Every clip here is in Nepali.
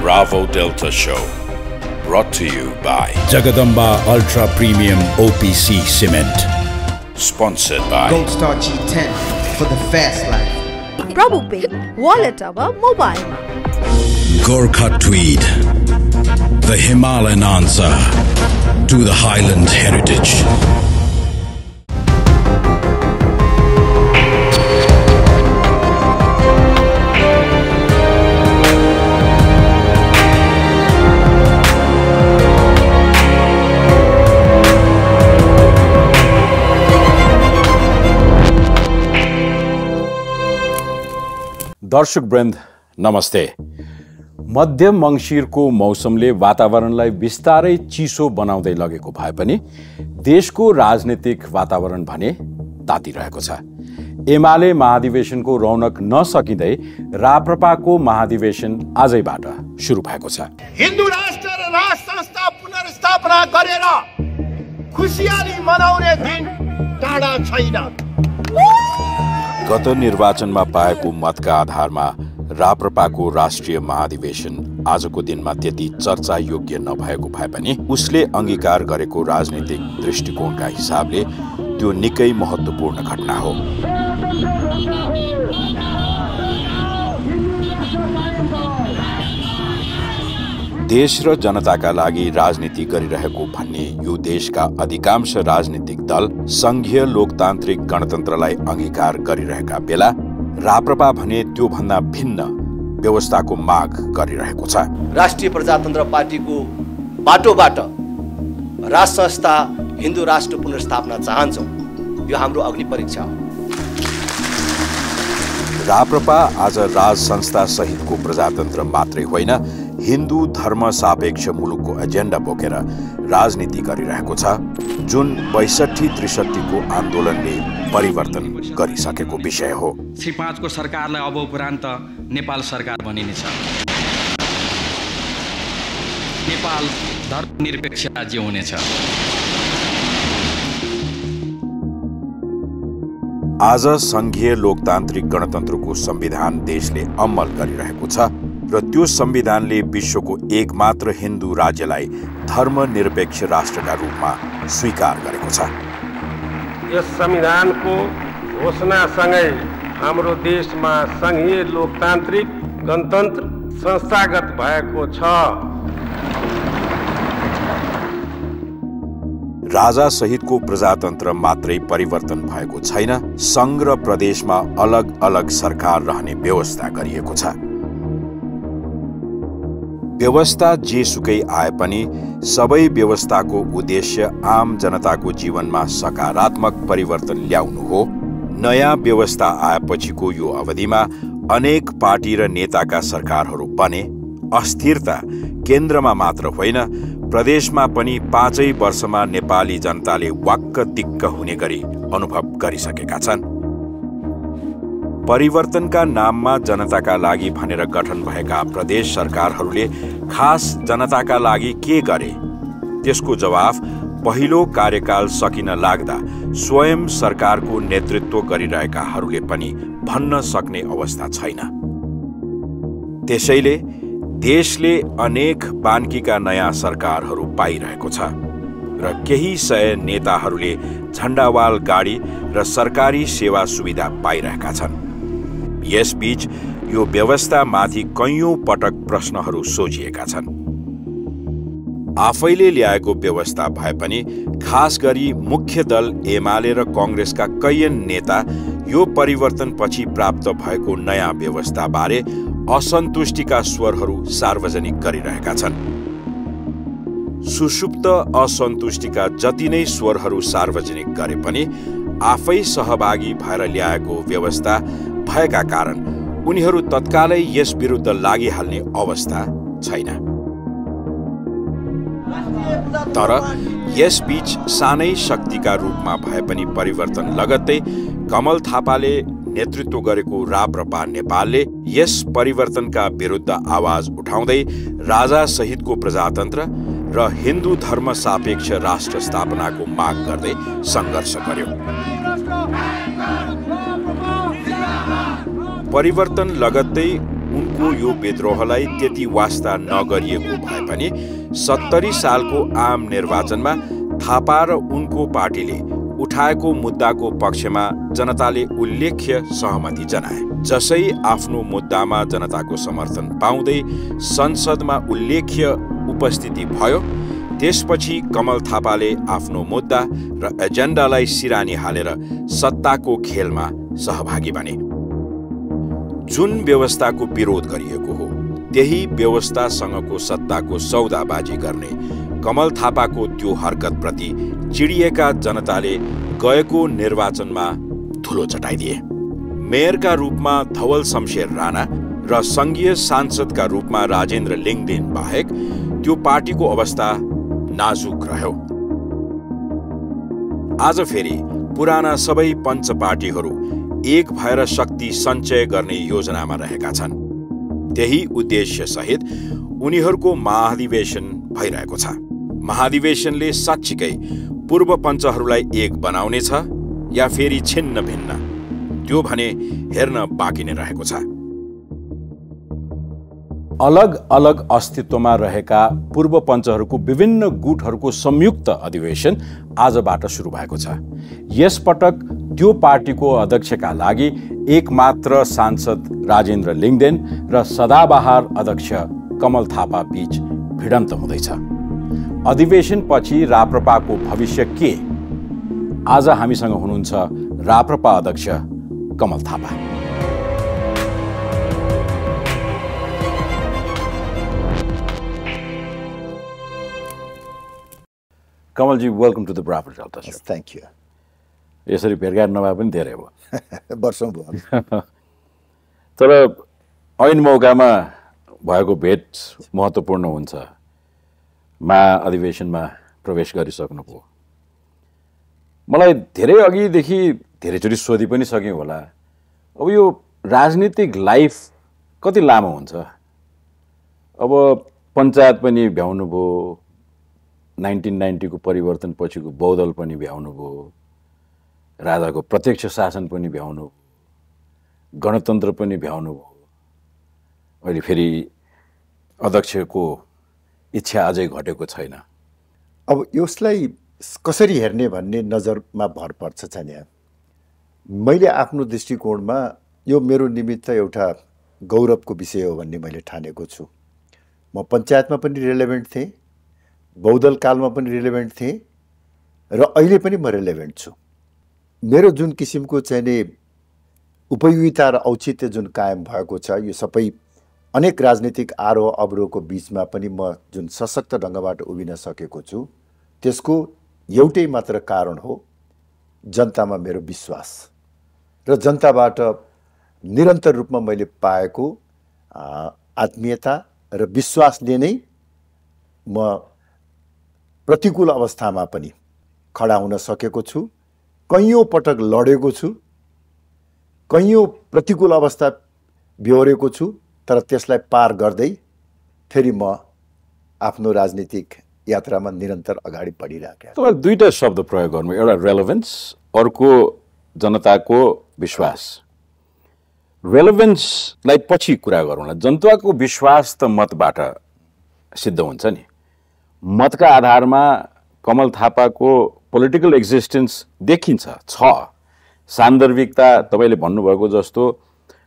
Bravo Delta Show. Brought to you by Jagadamba Ultra Premium OPC Cement. Sponsored by Gold Star G10 for the fast life. Prabhupada Wallet Hour Mobile. Gorkha Tweed. The Himalayan answer to the Highland heritage. दर्शक वृन्द नमस्ते। मध्य मङ्सिरको मौसमले वातावरणलाई बिस्तारै चिसो बनाउँदै लगेको भए पनि देशको राजनीतिक वातावरण भने तातिरहेको छ। एमाले महाधिवेशनको रौनक नसकिँदै राप्रपाको महाधिवेशन आजैबाट सुरु भएको छ। हिन्दू राष्ट्र र राष्ट्र पुनर्स्थापना गरेर खुसियाली मनाउने दिन टाढा छैन। गत निर्वाचनमा पाएको मतका आधारमा राप्रपाको राष्ट्रिय महाधिवेशन आजको दिनमा त्यति चर्चा योग्य नभएको भए पनि उसले अङ्गीकार गरेको राजनीतिक दृष्टिकोणका हिसाबले त्यो निकै महत्त्वपूर्ण घटना हो। देश र जनताका लागि राजनीति गरिरहेको भन्ने यो देशका अधिकांश राजनीतिक दल संघीय लोकतान्त्रिक गणतन्त्रलाई अङ्गीकार गरिरहेका बेला राप्रपा भने त्योभन्दा भिन्न व्यवस्थाको माग गरिरहेको छ। राष्ट्रिय प्रजातन्त्र पार्टीको बाटोबाट राष्ट्र संस्था हिन्दू राष्ट्र पुनर्स्थापना चाहन्छौँ। यो हाम्रो अग्नि परीक्षा हो। राप्रपा आज राज संस्था सहितको प्रजातन्त्र मात्रै होइन हिन्दू धर्म सापेक्ष मुलुकको एजेन्डा बोकेर राजनीति गरिरहेको छ जुन बैसठी त्रिसठीको आन्दोलनले परिवर्तन गरिसकेको विषय हो। श्री पाँचको सरकारलाई अब उपरान्त नेपाल सरकार बनिनेछ। नेपाल धर्मनिरपेक्ष राज्य हुनेछ। आज संघीय लोकतान्त्रिक गणतन्त्रको संविधान देशले अमल गरिरहेको छ। र त्यो संविधानले विश्वको एकमात्र हिन्दू राज्यलाई धर्मनिरपेक्ष राष्ट्रका रूपमा स्वीकार गरेको छ। यस संविधानको घोषणासँगै हाम्रो देशमा सङ्घीय लोकतान्त्रिक गणतन्त्र संस्थागत भएको छ। राजा सहितको प्रजातन्त्र मात्रै परिवर्तन भएको छैन सङ्घ र प्रदेशमा अलग अलग सरकार रहने व्यवस्था गरिएको छ। व्यवस्था जेसुकै आए पनि सबै व्यवस्थाको उद्देश्य आम जनताको जीवनमा सकारात्मक परिवर्तन ल्याउनु हो। नयाँ व्यवस्था आएपछिको यो अवधिमा अनेक पार्टी र नेताका सरकारहरू बने अस्थिरता केन्द्रमा मात्र होइन प्रदेशमा पनि पाँचै वर्षमा नेपाली जनताले वाक्क दिक्क हुने गरी अनुभव गरिसकेका छन्। परिवर्तनका नाममा जनताका लागि भनेर गठन भएका प्रदेश सरकारहरूले खास जनताका लागि के गरे? त्यसको जवाफ पहिलो कार्यकाल सकिन लाग्दा स्वयं सरकारको नेतृत्व गरिरहेकाहरूले पनि भन्न सक्ने अवस्था छैन। त्यसैले देशले अनेक बान्कीका नयाँ सरकारहरू पाइरहेको छ र केही सय नेताहरूले झण्डावाल गाडी र सरकारी सेवा सुविधा पाइरहेका छन्। यसबीच यो व्यवस्थामाथि कैयौँ पटक प्रश्नहरू सोझिएका छन्। आफैले ल्याएको व्यवस्था भए पनि खास गरी मुख्य दल एमाले र कङ्ग्रेसका कैयन नेता यो परिवर्तनपछि प्राप्त भएको नयाँ व्यवस्थाबारे असन्तुष्टिका स्वरहरू सार्वजनिक गरिरहेका छन्। सुषुप्त असन्तुष्टिका जति नै स्वरहरू सार्वजनिक गरे पनि आफै सहभागी भएर ल्याएको व्यवस्था भएका कारण उनीहरू तत्कालै यस विरुद्ध लागिहाल्ने अवस्था छैन। तर यसबीच सानै शक्तिका रूपमा भए पनि परिवर्तन लगत्तै कमल थापाले नेतृत्व गरेको राप्रपा नेपालले यस परिवर्तनका विरुद्ध आवाज उठाउँदै राजा सहितको प्रजातन्त्र र हिन्दू धर्म सापेक्ष राष्ट्र स्थापनाको माग गर्दै सङ्घर्ष गर्यो। परिवर्तन लगत्तै उनको यो विद्रोहलाई त्यति वास्ता नगरिएको भए पनि सत्तरी सालको आम निर्वाचनमा थापा र उनको पार्टीले उठाएको मुद्दाको पक्षमा जनताले उल्लेख्य सहमति जनाए। जसै आफ्नो मुद्दामा जनताको समर्थन पाउँदै संसदमा उल्लेख्य उपस्थिति भयो त्यसपछि कमल थापाले आफ्नो मुद्दा र एजेन्डालाई सिरानी हालेर सत्ताको खेलमा सहभागी बने। जुन व्यवस्थाको विरोध गरिएको हो त्यही व्यवस्थासँगको सत्ताको सौदाबाजी गर्ने कमल थापाको त्यो हरकतप्रति चिडिएका जनताले गएको निर्वाचनमा धुलो चटाइदिए। मेयरका रूपमा धवल शमशेर राणा र सङ्घीय सांसदका रूपमा राजेन्द्र लिङदेन बाहेक त्यो पार्टीको अवस्था नाजुक रह्यो। आज फेरि पुराना सबै पञ्च पार्टीहरू एक भएर शक्ति सञ्चय गर्ने योजनामा रहेका छन्। त्यही उद्देश्य सहित उनीहरूको महाधिवेशन भइरहेको छ। महाधिवेशनले साँच्चीकै पूर्व पञ्चहरूलाई एक बनाउनेछ या फेरि छिन्न भिन्न? त्यो भने हेर्न बाँकी नै रहेको छ। अलग अलग अस्तित्वमा रहेका पूर्व पञ्चहरूको विभिन्न गुटहरूको संयुक्त अधिवेशन आजबाट सुरु भएको छ। यसपटक त्यो पार्टीको अध्यक्षका लागि एक मात्र सांसद राजेन्द्र लिङदेन र सदाबहार अध्यक्ष कमल थापा बीच भिडन्त हुँदैछ। अधिवेशनपछि राप्रपाको भविष्य के? आज हामीसँग हुनुहुन्छ राप्रपा अध्यक्ष Kamal Thapa. Kamalji welcome to the ब्राफर चल्ता थ्याङ्क यू यसरी भेटघाट नभए पनि धेरै भयो। वर्षौँ भयो। तर ऐन मौकामा भएको भेट महत्त्वपूर्ण हुन्छ। मा अधिवेशनमा प्रवेश गरिसक्नुभयो। मलाई धेरै अघिदेखि धेरैचोटि सोधि पनि सक्यौँ होला। अब यो राजनीतिक लाइफ कति लामो हुन्छ? अब पञ्चायत पनि भ्याउनु भयो नाइन्टिन नाइन्टीको परिवर्तन पछिको बौद्धल पनि भ्याउनु भयो। राजाको प्रत्यक्ष शासन पनि भ्याउनु गणतन्त्र पनि भ्याउनु भयो। अहिले फेरि अध्यक्षको इच्छा अझै घटेको छैन। अब यसलाई कसरी हेर्ने भन्ने नजरमा भर पर्छ चाहिँ यहाँ मैले आफ्नो दृष्टिकोणमा यो मेरो निमित्त एउटा गौरवको विषय हो भन्ने मैले ठानेको छु। म पञ्चायतमा पनि रिलेभेन्ट थिएँ। बौद्धल कालमा पनि रिलेभेन्ट थिएँ र अहिले पनि म रिलेभेन्ट छु। मेरो जुन किसिमको चाहिँ नि उपयोगिता र औचित्य जुन कायम भएको छ यो सबै अनेक राजनीतिक आरोह अवरोहको बिचमा पनि म जुन सशक्त ढङ्गबाट उभिन सकेको छु त्यसको एउटै मात्र कारण हो जनतामा मेरो विश्वास। र जनताबाट निरन्तर रूपमा मैले पाएको आत्मीयता र विश्वासले नै म प्रतिकूल अवस्थामा पनि खडा हुन सकेको छु कैयौँ पटक लडेको छु कैयौँ प्रतिकूल अवस्था बेहोरेको छु तर त्यसलाई पार गर्दै फेरि म आफ्नो राजनीतिक यात्रामा निरन्तर अगाडि बढिरहेको तपाईँ दुईवटा शब्द प्रयोग गर्नु एउटा रेलोभेन्स अर्को जनताको विश्वास। रेलोभेन्सलाई पछि कुरा गरौँला। जनताको विश्वास त मतबाट सिद्ध हुन्छ नि। मतका आधारमा कमल थापाको पोलिटिकल एक्जिस्टेन्स देखिन्छ। छ। सान्दर्भिकता तपाईँले भन्नुभएको जस्तो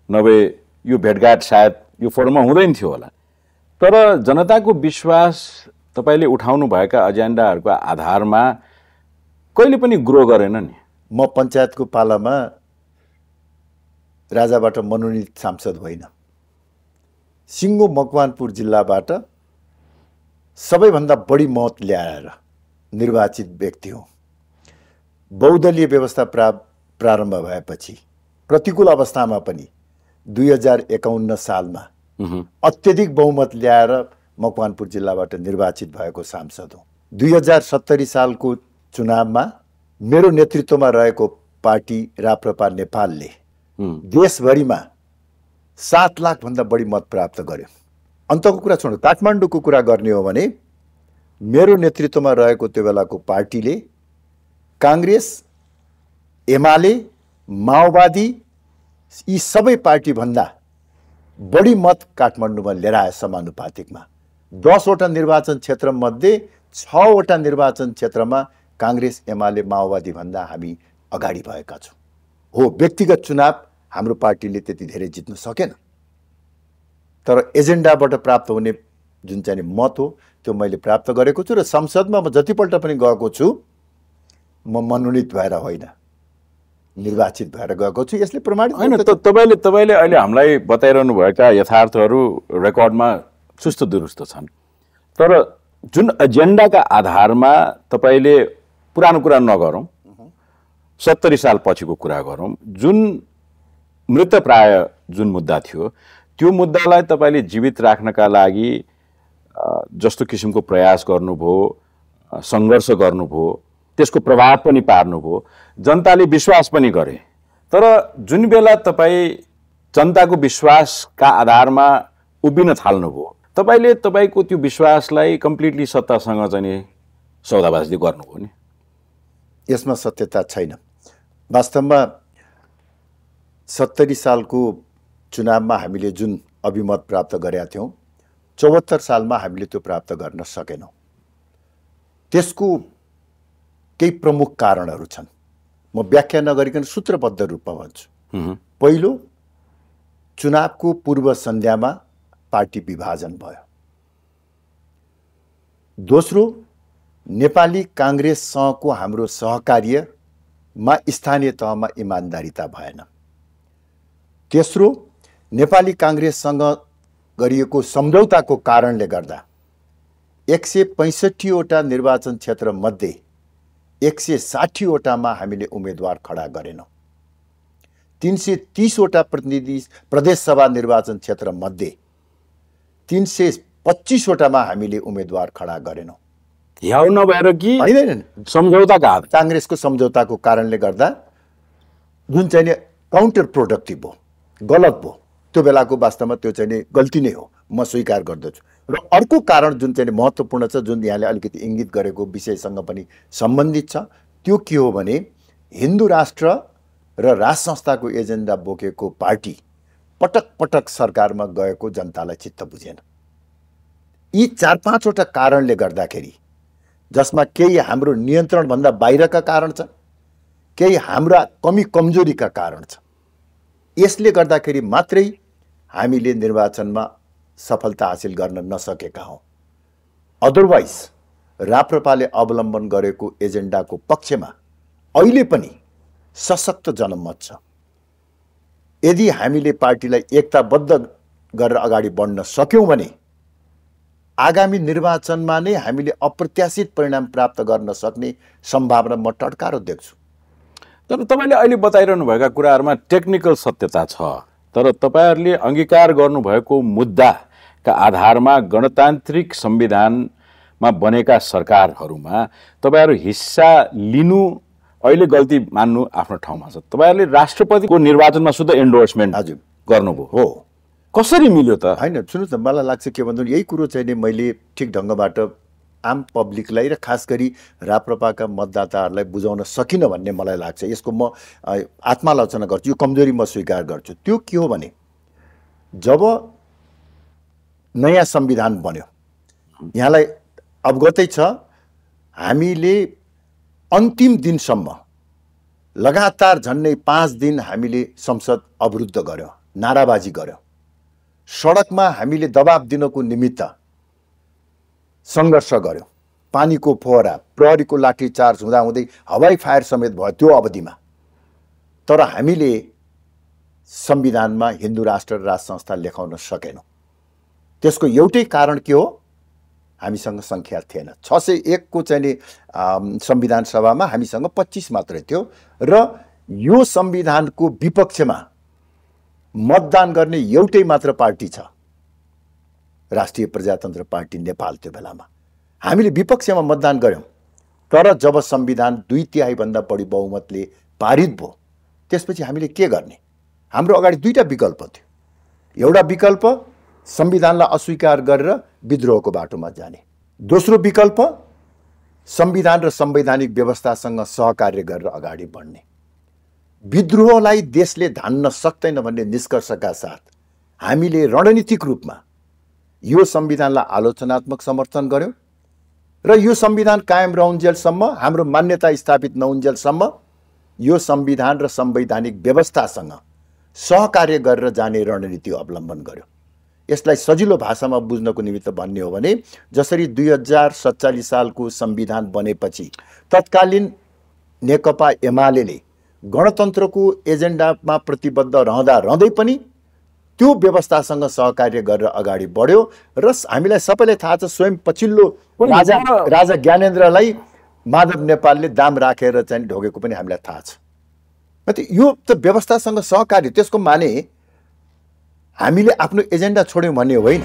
नभए यो भेटघाट सायद यो फोरममा हुँदैन थियो होला। तर जनताको विश्वास तपाईँले उठाउनु भएका एजेन्डाहरूको आधारमा कहिले पनि ग्रो गरेन नि। म पञ्चायतको पालामा राजाबाट मनोनित सांसद होइन। सिङ्गो मकवानपुर जिल्लाबाट सबैभन्दा बढी मत ल्याएर निर्वाचित व्यक्ति हो। बहुदलीय व्यवस्था प्रा प्रारम्भ भएपछि प्रतिकूल अवस्थामा पनि दुई हजार एकाउन्न सालमा अत्यधिक बहुमत ल्याएर मकवानपुर जिल्लाबाट निर्वाचित भएको सांसद हो। दुई हजार सत्तरी सालको चुनावमा मेरो नेतृत्वमा रहेको पार्टी राप्रपा नेपालले देशभरिमा सात लाखभन्दा बढी मत प्राप्त गर्यो। अन्तको कुरा छोड्नु? काठमाडौँको कुरा गर्ने हो भने मेरो नेतृत्वमा रहेको त्यो बेलाको पार्टीले काङ्ग्रेस एमाले माओवादी यी सबै पार्टीभन्दा बढी मत काठमाडौँमा लिएर आए समानुपातिकमा। दसवटा निर्वाचन क्षेत्रमध्ये छवटा निर्वाचन क्षेत्रमा काङ्ग्रेस एमाले माओवादीभन्दा हामी अगाडि भएका छौँ। हो व्यक्तिगत चुनाव हाम्रो पार्टीले त्यति धेरै जित्न सकेन। तर एजेन्डाबाट प्राप्त हुने जुन चाहिँ मत हो त्यो मैले प्राप्त गरेको छु र संसदमा म जतिपल्ट पनि गएको छु म मनोनित भएर होइन। निर्वाचित भएर गएको छु यसले प्रमाणित होइन तपाईँले तपाईँले अहिले हामीलाई बताइरहनु भएका यथार्थहरू रेकर्डमा चुस्त दुरुस्त छन्। तर जुन एजेन्डाका आधारमा तपाईँले पुरानो कुरा नगरौँ सत्तरी साल पछिको कुरा गरौँ जुन मृत प्राय जुन मुद्दा थियो त्यो मुद्दालाई तपाईँले जीवित राख्नका लागि जस्तो किसिमको प्रयास गर्नुभयो सङ्घर्ष गर्नुभयो त्यसको प्रभाव पनि पार्नुभयो जनताले विश्वास पनि गरे। तर जुन बेला तपाईँ जनताको विश्वासका आधारमा उभिन थाल्नुभयो तपाईँले तपाईँको त्यो विश्वासलाई कम्प्लिटली सत्तासँग चाहिँ सौदाबाजी गर्नुभयो नि? यसमा सत्यता छैन। वास्तवमा सत्तरी सालको चुनावमा हामीले जुन अभिमत प्राप्त गरेका थियौँ चौहत्तर सालमा हामीले त्यो प्राप्त गर्न सकेनौँ। त्यसको केही प्रमुख कारणहरू छन्। म व्याख्या नगरिकन सूत्रबद्ध रूपमा भन्छु। पहिलो चुनावको पूर्व सन्ध्यामा पार्टी विभाजन भयो। दोस्रो नेपाली काङ्ग्रेससँगको हाम्रो सहकार्यमा स्थानीय तहमा इमान्दारिता भएन। तेस्रो नेपाली काङ्ग्रेससँग गरिएको सम्झौताको कारणले गर्दा एक सय पैँसठीवटा निर्वाचन क्षेत्रमध्ये एक सय साठीवटामा हामीले उम्मेदवार खडा गरेनौँ। तिन सय तिसवटा प्रतिनिधि प्रदेशसभा निर्वाचन क्षेत्रमध्ये तिन सय पच्चिसवटामा हामीले उम्मेदवार खडा गरेनौँ। ह्याउ नभएर कि होइन सम्झौताका काङ्ग्रेसको सम्झौताको कारणले गर्दा जुन चाहिँ काउन्टर प्रोडक्टिभ हो गलत भयो त्यो बेलाको वास्तवमा त्यो चाहिँ नि गल्ती नै हो। म स्वीकार गर्दछु। र अर्को कारण जुन चाहिँ महत्त्वपूर्ण छ जुन यहाँले अलिकति इङ्गित गरेको विषयसँग पनि सम्बन्धित छ त्यो के हो भने हिन्दू राष्ट्र र राज संस्थाको एजेन्डा बोकेको पार्टी पटक पटक सरकारमा गएको जनतालाई चित्त बुझेन। यी चार पाँचवटा कारणले गर्दाखेरि जसमा केही हाम्रो नियन्त्रणभन्दा बाहिरका कारण छन् केही हाम्रा कमी कमजोरीका कारण छ यसले गर्दाखेरि मात्रै हामीले निर्वाचनमा सफलता हासिल गर्न नसकेका हौँ। अदरवाइज राप्रपाले अवलम्बन गरेको एजेन्डाको पक्षमा अहिले पनि सशक्त जनमत छ। यदि हामीले पार्टीलाई एकताबद्ध गरेर अगाडि बढ्न सक्यौँ भने आगामी निर्वाचनमा नै हामीले अप्रत्याशित परिणाम प्राप्त गर्न सक्ने सम्भावना म टड्कारो देख्छु। तर तपाईँले अहिले बताइरहनु भएका कुराहरूमा टेक्निकल सत्यता छ। तर तपाईँहरूले अङ्गीकार गर्नुभएको मुद्दाका आधारमा गणतान्त्रिक संविधानमा बनेका सरकारहरूमा तपाईँहरू हिस्सा लिनु अहिले गल्ती मान्नु आफ्नो ठाउँमा छ। तपाईँहरूले राष्ट्रपतिको निर्वाचनमा शुद्ध इन्डोर्समेन्ट हजुर। गर्नुभयो। हो। कसरी मिल्यो त? होइन सुन्नुहोस् न मलाई लाग्छ के भन्दा यही कुरो चाहिँ नि मैले ठिक ढङ्गबाट आम पब्लिकलाई र खास गरी राप्रपाका मतदाताहरूलाई बुझाउन सकिनँ भन्ने मलाई लाग्छ। यसको म आत्मालोचना गर्छु यो कमजोरी म स्वीकार गर्छु। त्यो के हो भने जब नयाँ संविधान बन्यो यहाँलाई अवगतै छ हामीले अन्तिम दिनसम्म लगातार झन्डै पाँच दिन हामीले संसद अवरुद्ध गऱ्यौँ नाराबाजी गऱ्यौँ सडकमा हामीले दबाब दिनको निमित्त सङ्घर्ष गऱ्यौँ पानीको फोहरा प्रहरीको लाठीचार्ज हुँदाहुँदै हवाई फायर समेत भयो त्यो अवधिमा। तर हामीले संविधानमा हिन्दू राष्ट्र राज संस्था लेखाउन सकेनौँ। त्यसको एउटै कारण के हो? हामीसँग सङ्ख्या थिएन। छ सय एकको चाहिँ संविधान सभामा हामीसँग पच्चिस मात्रै थियो र यो संविधानको विपक्षमा मतदान गर्ने एउटै मात्र पार्टी छ। राष्ट्रिय प्रजातन्त्र पार्टी नेपाल त्यो बेलामा। हामीले विपक्षमा मतदान गऱ्यौँ। तर जब संविधान दुई तिहाईभन्दा बढी बहुमतले पारित भयो त्यसपछि हामीले के गर्ने? हाम्रो अगाडि दुईवटा विकल्प थियो। एउटा विकल्प संविधानलाई अस्वीकार गरेर विद्रोहको बाटोमा जाने। दोस्रो विकल्प संविधान र संवैधानिक व्यवस्थासँग सहकार्य गरेर अगाडि बढ्ने। विद्रोहलाई देशले धान्न सक्दैन भन्ने निष्कर्षका साथ हामीले रणनीतिक रूपमा यो संविधानलाई आलोचनात्मक समर्थन गऱ्यौँ र यो संविधान कायम रहुन्जेलसम्म हाम्रो मान्यता स्थापित नहुन्जेलसम्म यो संविधान र संवैधानिक व्यवस्थासँग सहकार्य गरेर जाने रणनीति अवलम्बन गर्यो। यसलाई सजिलो भाषामा बुझ्नको निमित्त भन्ने हो भने जसरी दुई हजार सत्तालिस सालको संविधान बनेपछि तत्कालीन नेकपा एमाले गणतन्त्रको एजेन्डामा प्रतिबद्ध रहँदा रहँदै पनि त्यो व्यवस्थासँग सहकार्य गरेर अगाडि बढ्यो र हामीलाई सबैलाई थाहा छ स्वयं पछिल्लो राजा राजा ज्ञानेन्द्रलाई माधव नेपालले दाम राखेर चाहिँ ढोगेको पनि हामीलाई थाहा छ। त यो त व्यवस्थासँग सहकार्य त्यसको माने हामीले आफ्नो एजेन्डा छोड्यौँ भन्ने होइन।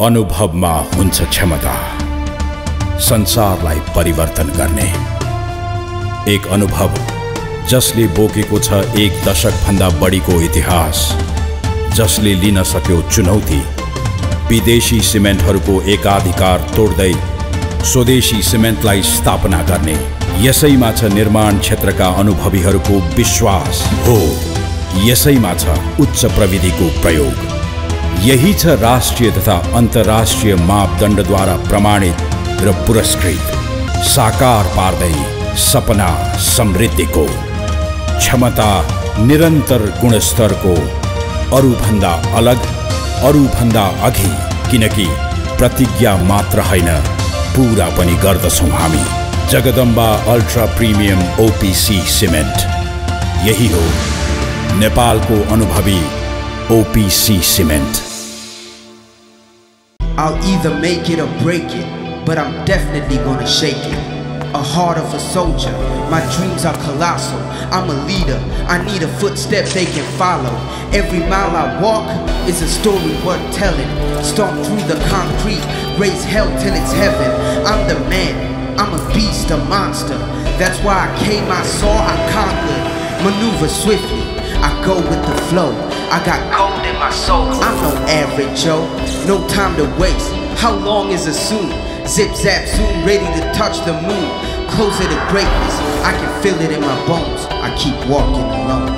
अनुभवमा हुन्छ क्षमता। संसारलाई परिवर्तन गर्ने। एक अनुभव जसले बोकेको छ एक दशकभन्दा बढीको इतिहास जसले लिन सक्यो चुनौती। विदेशी सिमेन्टहरूको एकाधिकार तोड्दै स्वदेशी सिमेन्टलाई स्थापना गर्ने यसैमा छ निर्माण क्षेत्रका अनुभवीहरूको विश्वास। हो यसैमा छ उच्च प्रविधिको प्रयोग। यही छ राष्ट्रिय तथा अन्तर्राष्ट्रिय मापदण्डद्वारा प्रमाणित र पुरस्कृत साकार पार्दै सपना समृद्धिको क्षमता निरन्तर गुणस्तरको अरूभन्दा अलग अरूभन्दा अघि किनकि प्रतिज्ञा मात्र होइन पुरा पनि गर्दछौँ हामी। Jagadamba ultra premium OPC cement. यही हो नेपालको अनुभवी OPC cement. I'll either make it or break it, but I'm definitely gonna shake it. A heart of a soldier, my dreams are colossal. I'm a leader, I need a footstep they can follow. Every mile I walk is a story worth telling. Stomp through the concrete, raise hell till it's heaven. I'm the man, I'm a beast, a monster. That's why I came, I saw, I conquered. Maneuver swiftly, I go with the flow. I got gold in my soul. I'm no average Joe. No time to waste. How long is a soon? Zip zap zoom, ready to touch the moon. Closer to greatness. I can feel it in my bones. I keep walking alone.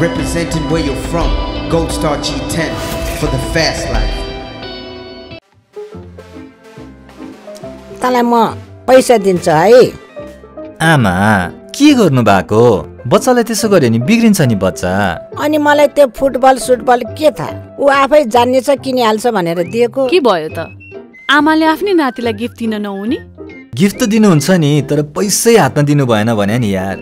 Representing where you're from. Gold Star G10 for the fast life. तँलाई म पैसा दिन्छु है आमा के गर्नु भएको बच्चालाई त्यसो गर्यो नि बिग्रिन्छ नि बच्चा अनि मलाई त्यो फुटबल सुटबल के थाहा ऊ आफै जान्नेछ किनिहाल्छ भनेर दिएको के भयो त आमाले आफ्नै नातिलाई गिफ्ट दिन नहुने? गिफ्ट त दिनुहुन्छ नि तर पैसै हातमा दिनु भएन भने नि यार।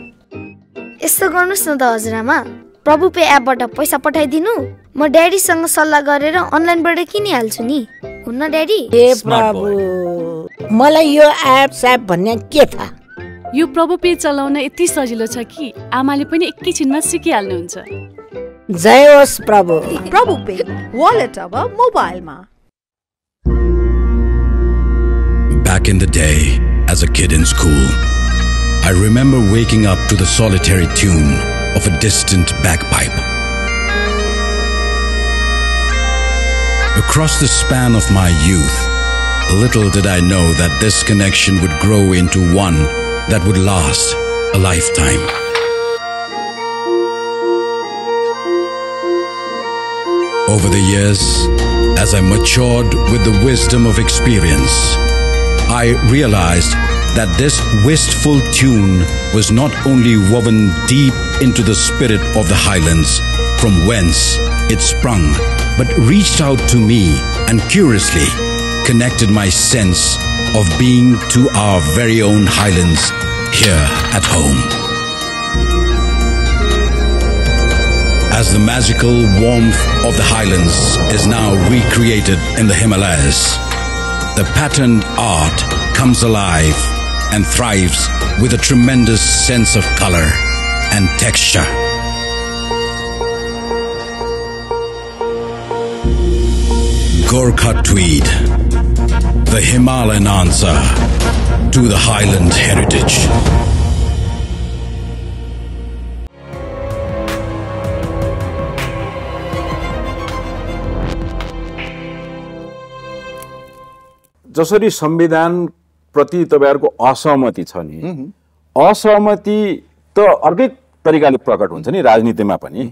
यस्तो गर्नुहोस् न त हजुरआमा। प्रभु पे एपबाट पैसा पठाइदिनु म ड्याडीसँग सल्लाह गरेर अनलाइनबाट किनिहाल्छु नि। हुन्न ड्याडी? ए प्रभु मलाई यो एप स्याप भन्ने के थाहा यो प्रभु पे चलाउन यति सजिलो छ कि आमाले पनि एकैछिनमा सिकिहाल्नुहुन्छ। जय होस् प्रभु। प्रभु पे वालेट अब मोबाइलमा। Back in the day, as a kid in school, I remember waking up to the solitary tune of a distant bagpipe. Across the span of my youth, little did I know that this connection would grow into one that would last a lifetime. Over the years, as I matured with the wisdom of experience, I realized that this wistful tune was not only woven deep into the spirit of the highlands from whence it sprung, but reached out to me and curiously connected my sense of being to our very own highlands here at home. As the magical warmth of the highlands is now recreated in the Himalayas, the patterned art comes alive and thrives with a tremendous sense of color and texture. Gorkha Tweed, the Himalayan answer to the Highland heritage. जसरी संविधान प्रति तपाईँहरूको असहमति छ नि असहमति त अर्कै तरिकाले प्रकट हुन्छ नि राजनीतिमा पनि।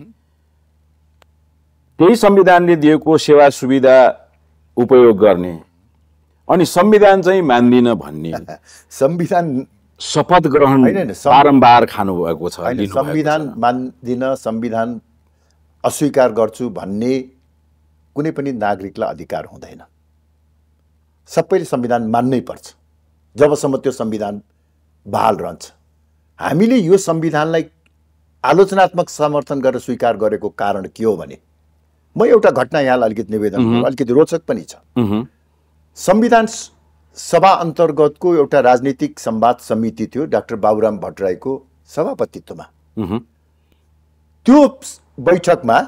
त्यही संविधानले दिएको सेवा सुविधा उपयोग गर्ने अनि संविधान चाहिँ मान्दिन भन्ने संविधान शपथ ग्रहण बारम्बार खानुभएको छ संविधान मान्दिन संविधान अस्वीकार गर्छु भन्ने कुनै पनि नागरिकलाई अधिकार हुँदैन। सबैले संविधान मान्नै पर्छ। जबसम्म त्यो संविधान बहाल रहन्छ। हामीले यो संविधानलाई आलोचनात्मक समर्थन गरेर स्वीकार गरेको कारण के हो भने म एउटा घटना यहाँलाई अलिकति निवेदन अलिकति रोचक पनि छ। संविधान सभा अन्तर्गतको एउटा राजनीतिक संवाद समिति थियो डाक्टर बाबुराम भट्टराईको सभापतित्वमा। त्यो बैठकमा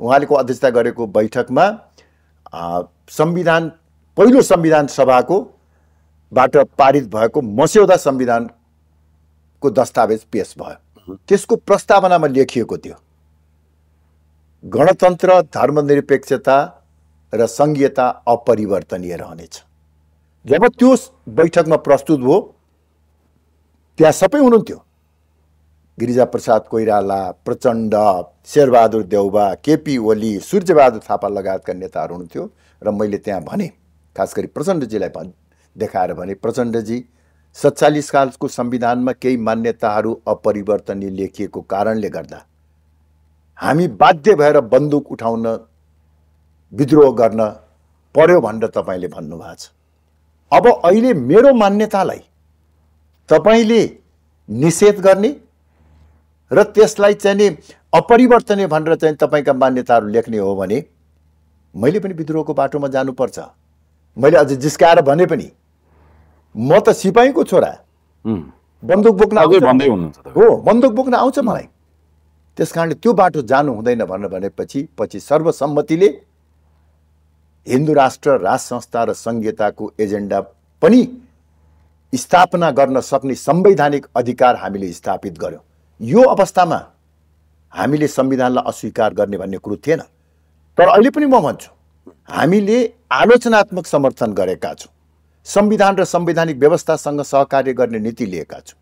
उहाँले को अध्यक्षता गरेको बैठकमा संविधान पहिलो संविधान सभाको बाट पारित भएको मस्यौदा संविधानको दस्तावेज पेश भयो। त्यसको प्रस्तावनामा लेखिएको थियो। गणतन्त्र धर्मनिरपेक्षता र सङ्घीयता अपरिवर्तनीय रहनेछ। जब त्यो बैठकमा प्रस्तुत भयो त्यहाँ सबै हुनुहुन्थ्यो। गिरिजाप्रसाद कोइराला प्रचण्ड शेरबहादुर देउबा केपी ओली सूर्यबहादुर थापा लगायतका नेताहरू हुनुहुन्थ्यो र मैले त्यहाँ भने। खास गरी प्रचण्डजीलाई भन् देखाएर भने प्रचण्डजी सत्तालिस सालको संविधानमा केही मान्यताहरू अपरिवर्तनीय लेखिएको कारणले गर्दा हामी बाध्य भएर बन्दुक उठाउन विद्रोह गर्न पर्यो भनेर तपाईँले भन्नुभएको छ। अब अहिले मेरो मान्यतालाई तपाईँले निषेध गर्ने र त्यसलाई चाहिँ नि अपरिवर्तनीय भनेर चाहिँ तपाईँका मान्यताहरू लेख्ने हो भने मैले पनि विद्रोहको बाटोमा जानुपर्छ। मैले अझ जिस्काएर भने पनि म त सिपाहीको छोरा। बन्दुक बोक्न। हो बन्दुक बोक्न आउँछ मलाई। त्यस कारणले त्यो बाटो जानु हुँदैन भनेर भनेपछि पछि सर्वसम्मतिले हिन्दू राष्ट्र राज संस्था र सङ्घीयताको एजेन्डा पनि स्थापना गर्न सक्ने संवैधानिक अधिकार हामीले स्थापित गर्यौँ। यो अवस्थामा हामीले संविधानलाई अस्वीकार गर्ने भन्ने कुरो थिएन। तर अहिले पनि म भन्छु। हामीले आलोचनात्मक समर्थन गरेका छौँ। संविधान र संवैधानिक व्यवस्थासँग सहकार्य गर्ने नीति लिएका छौँ।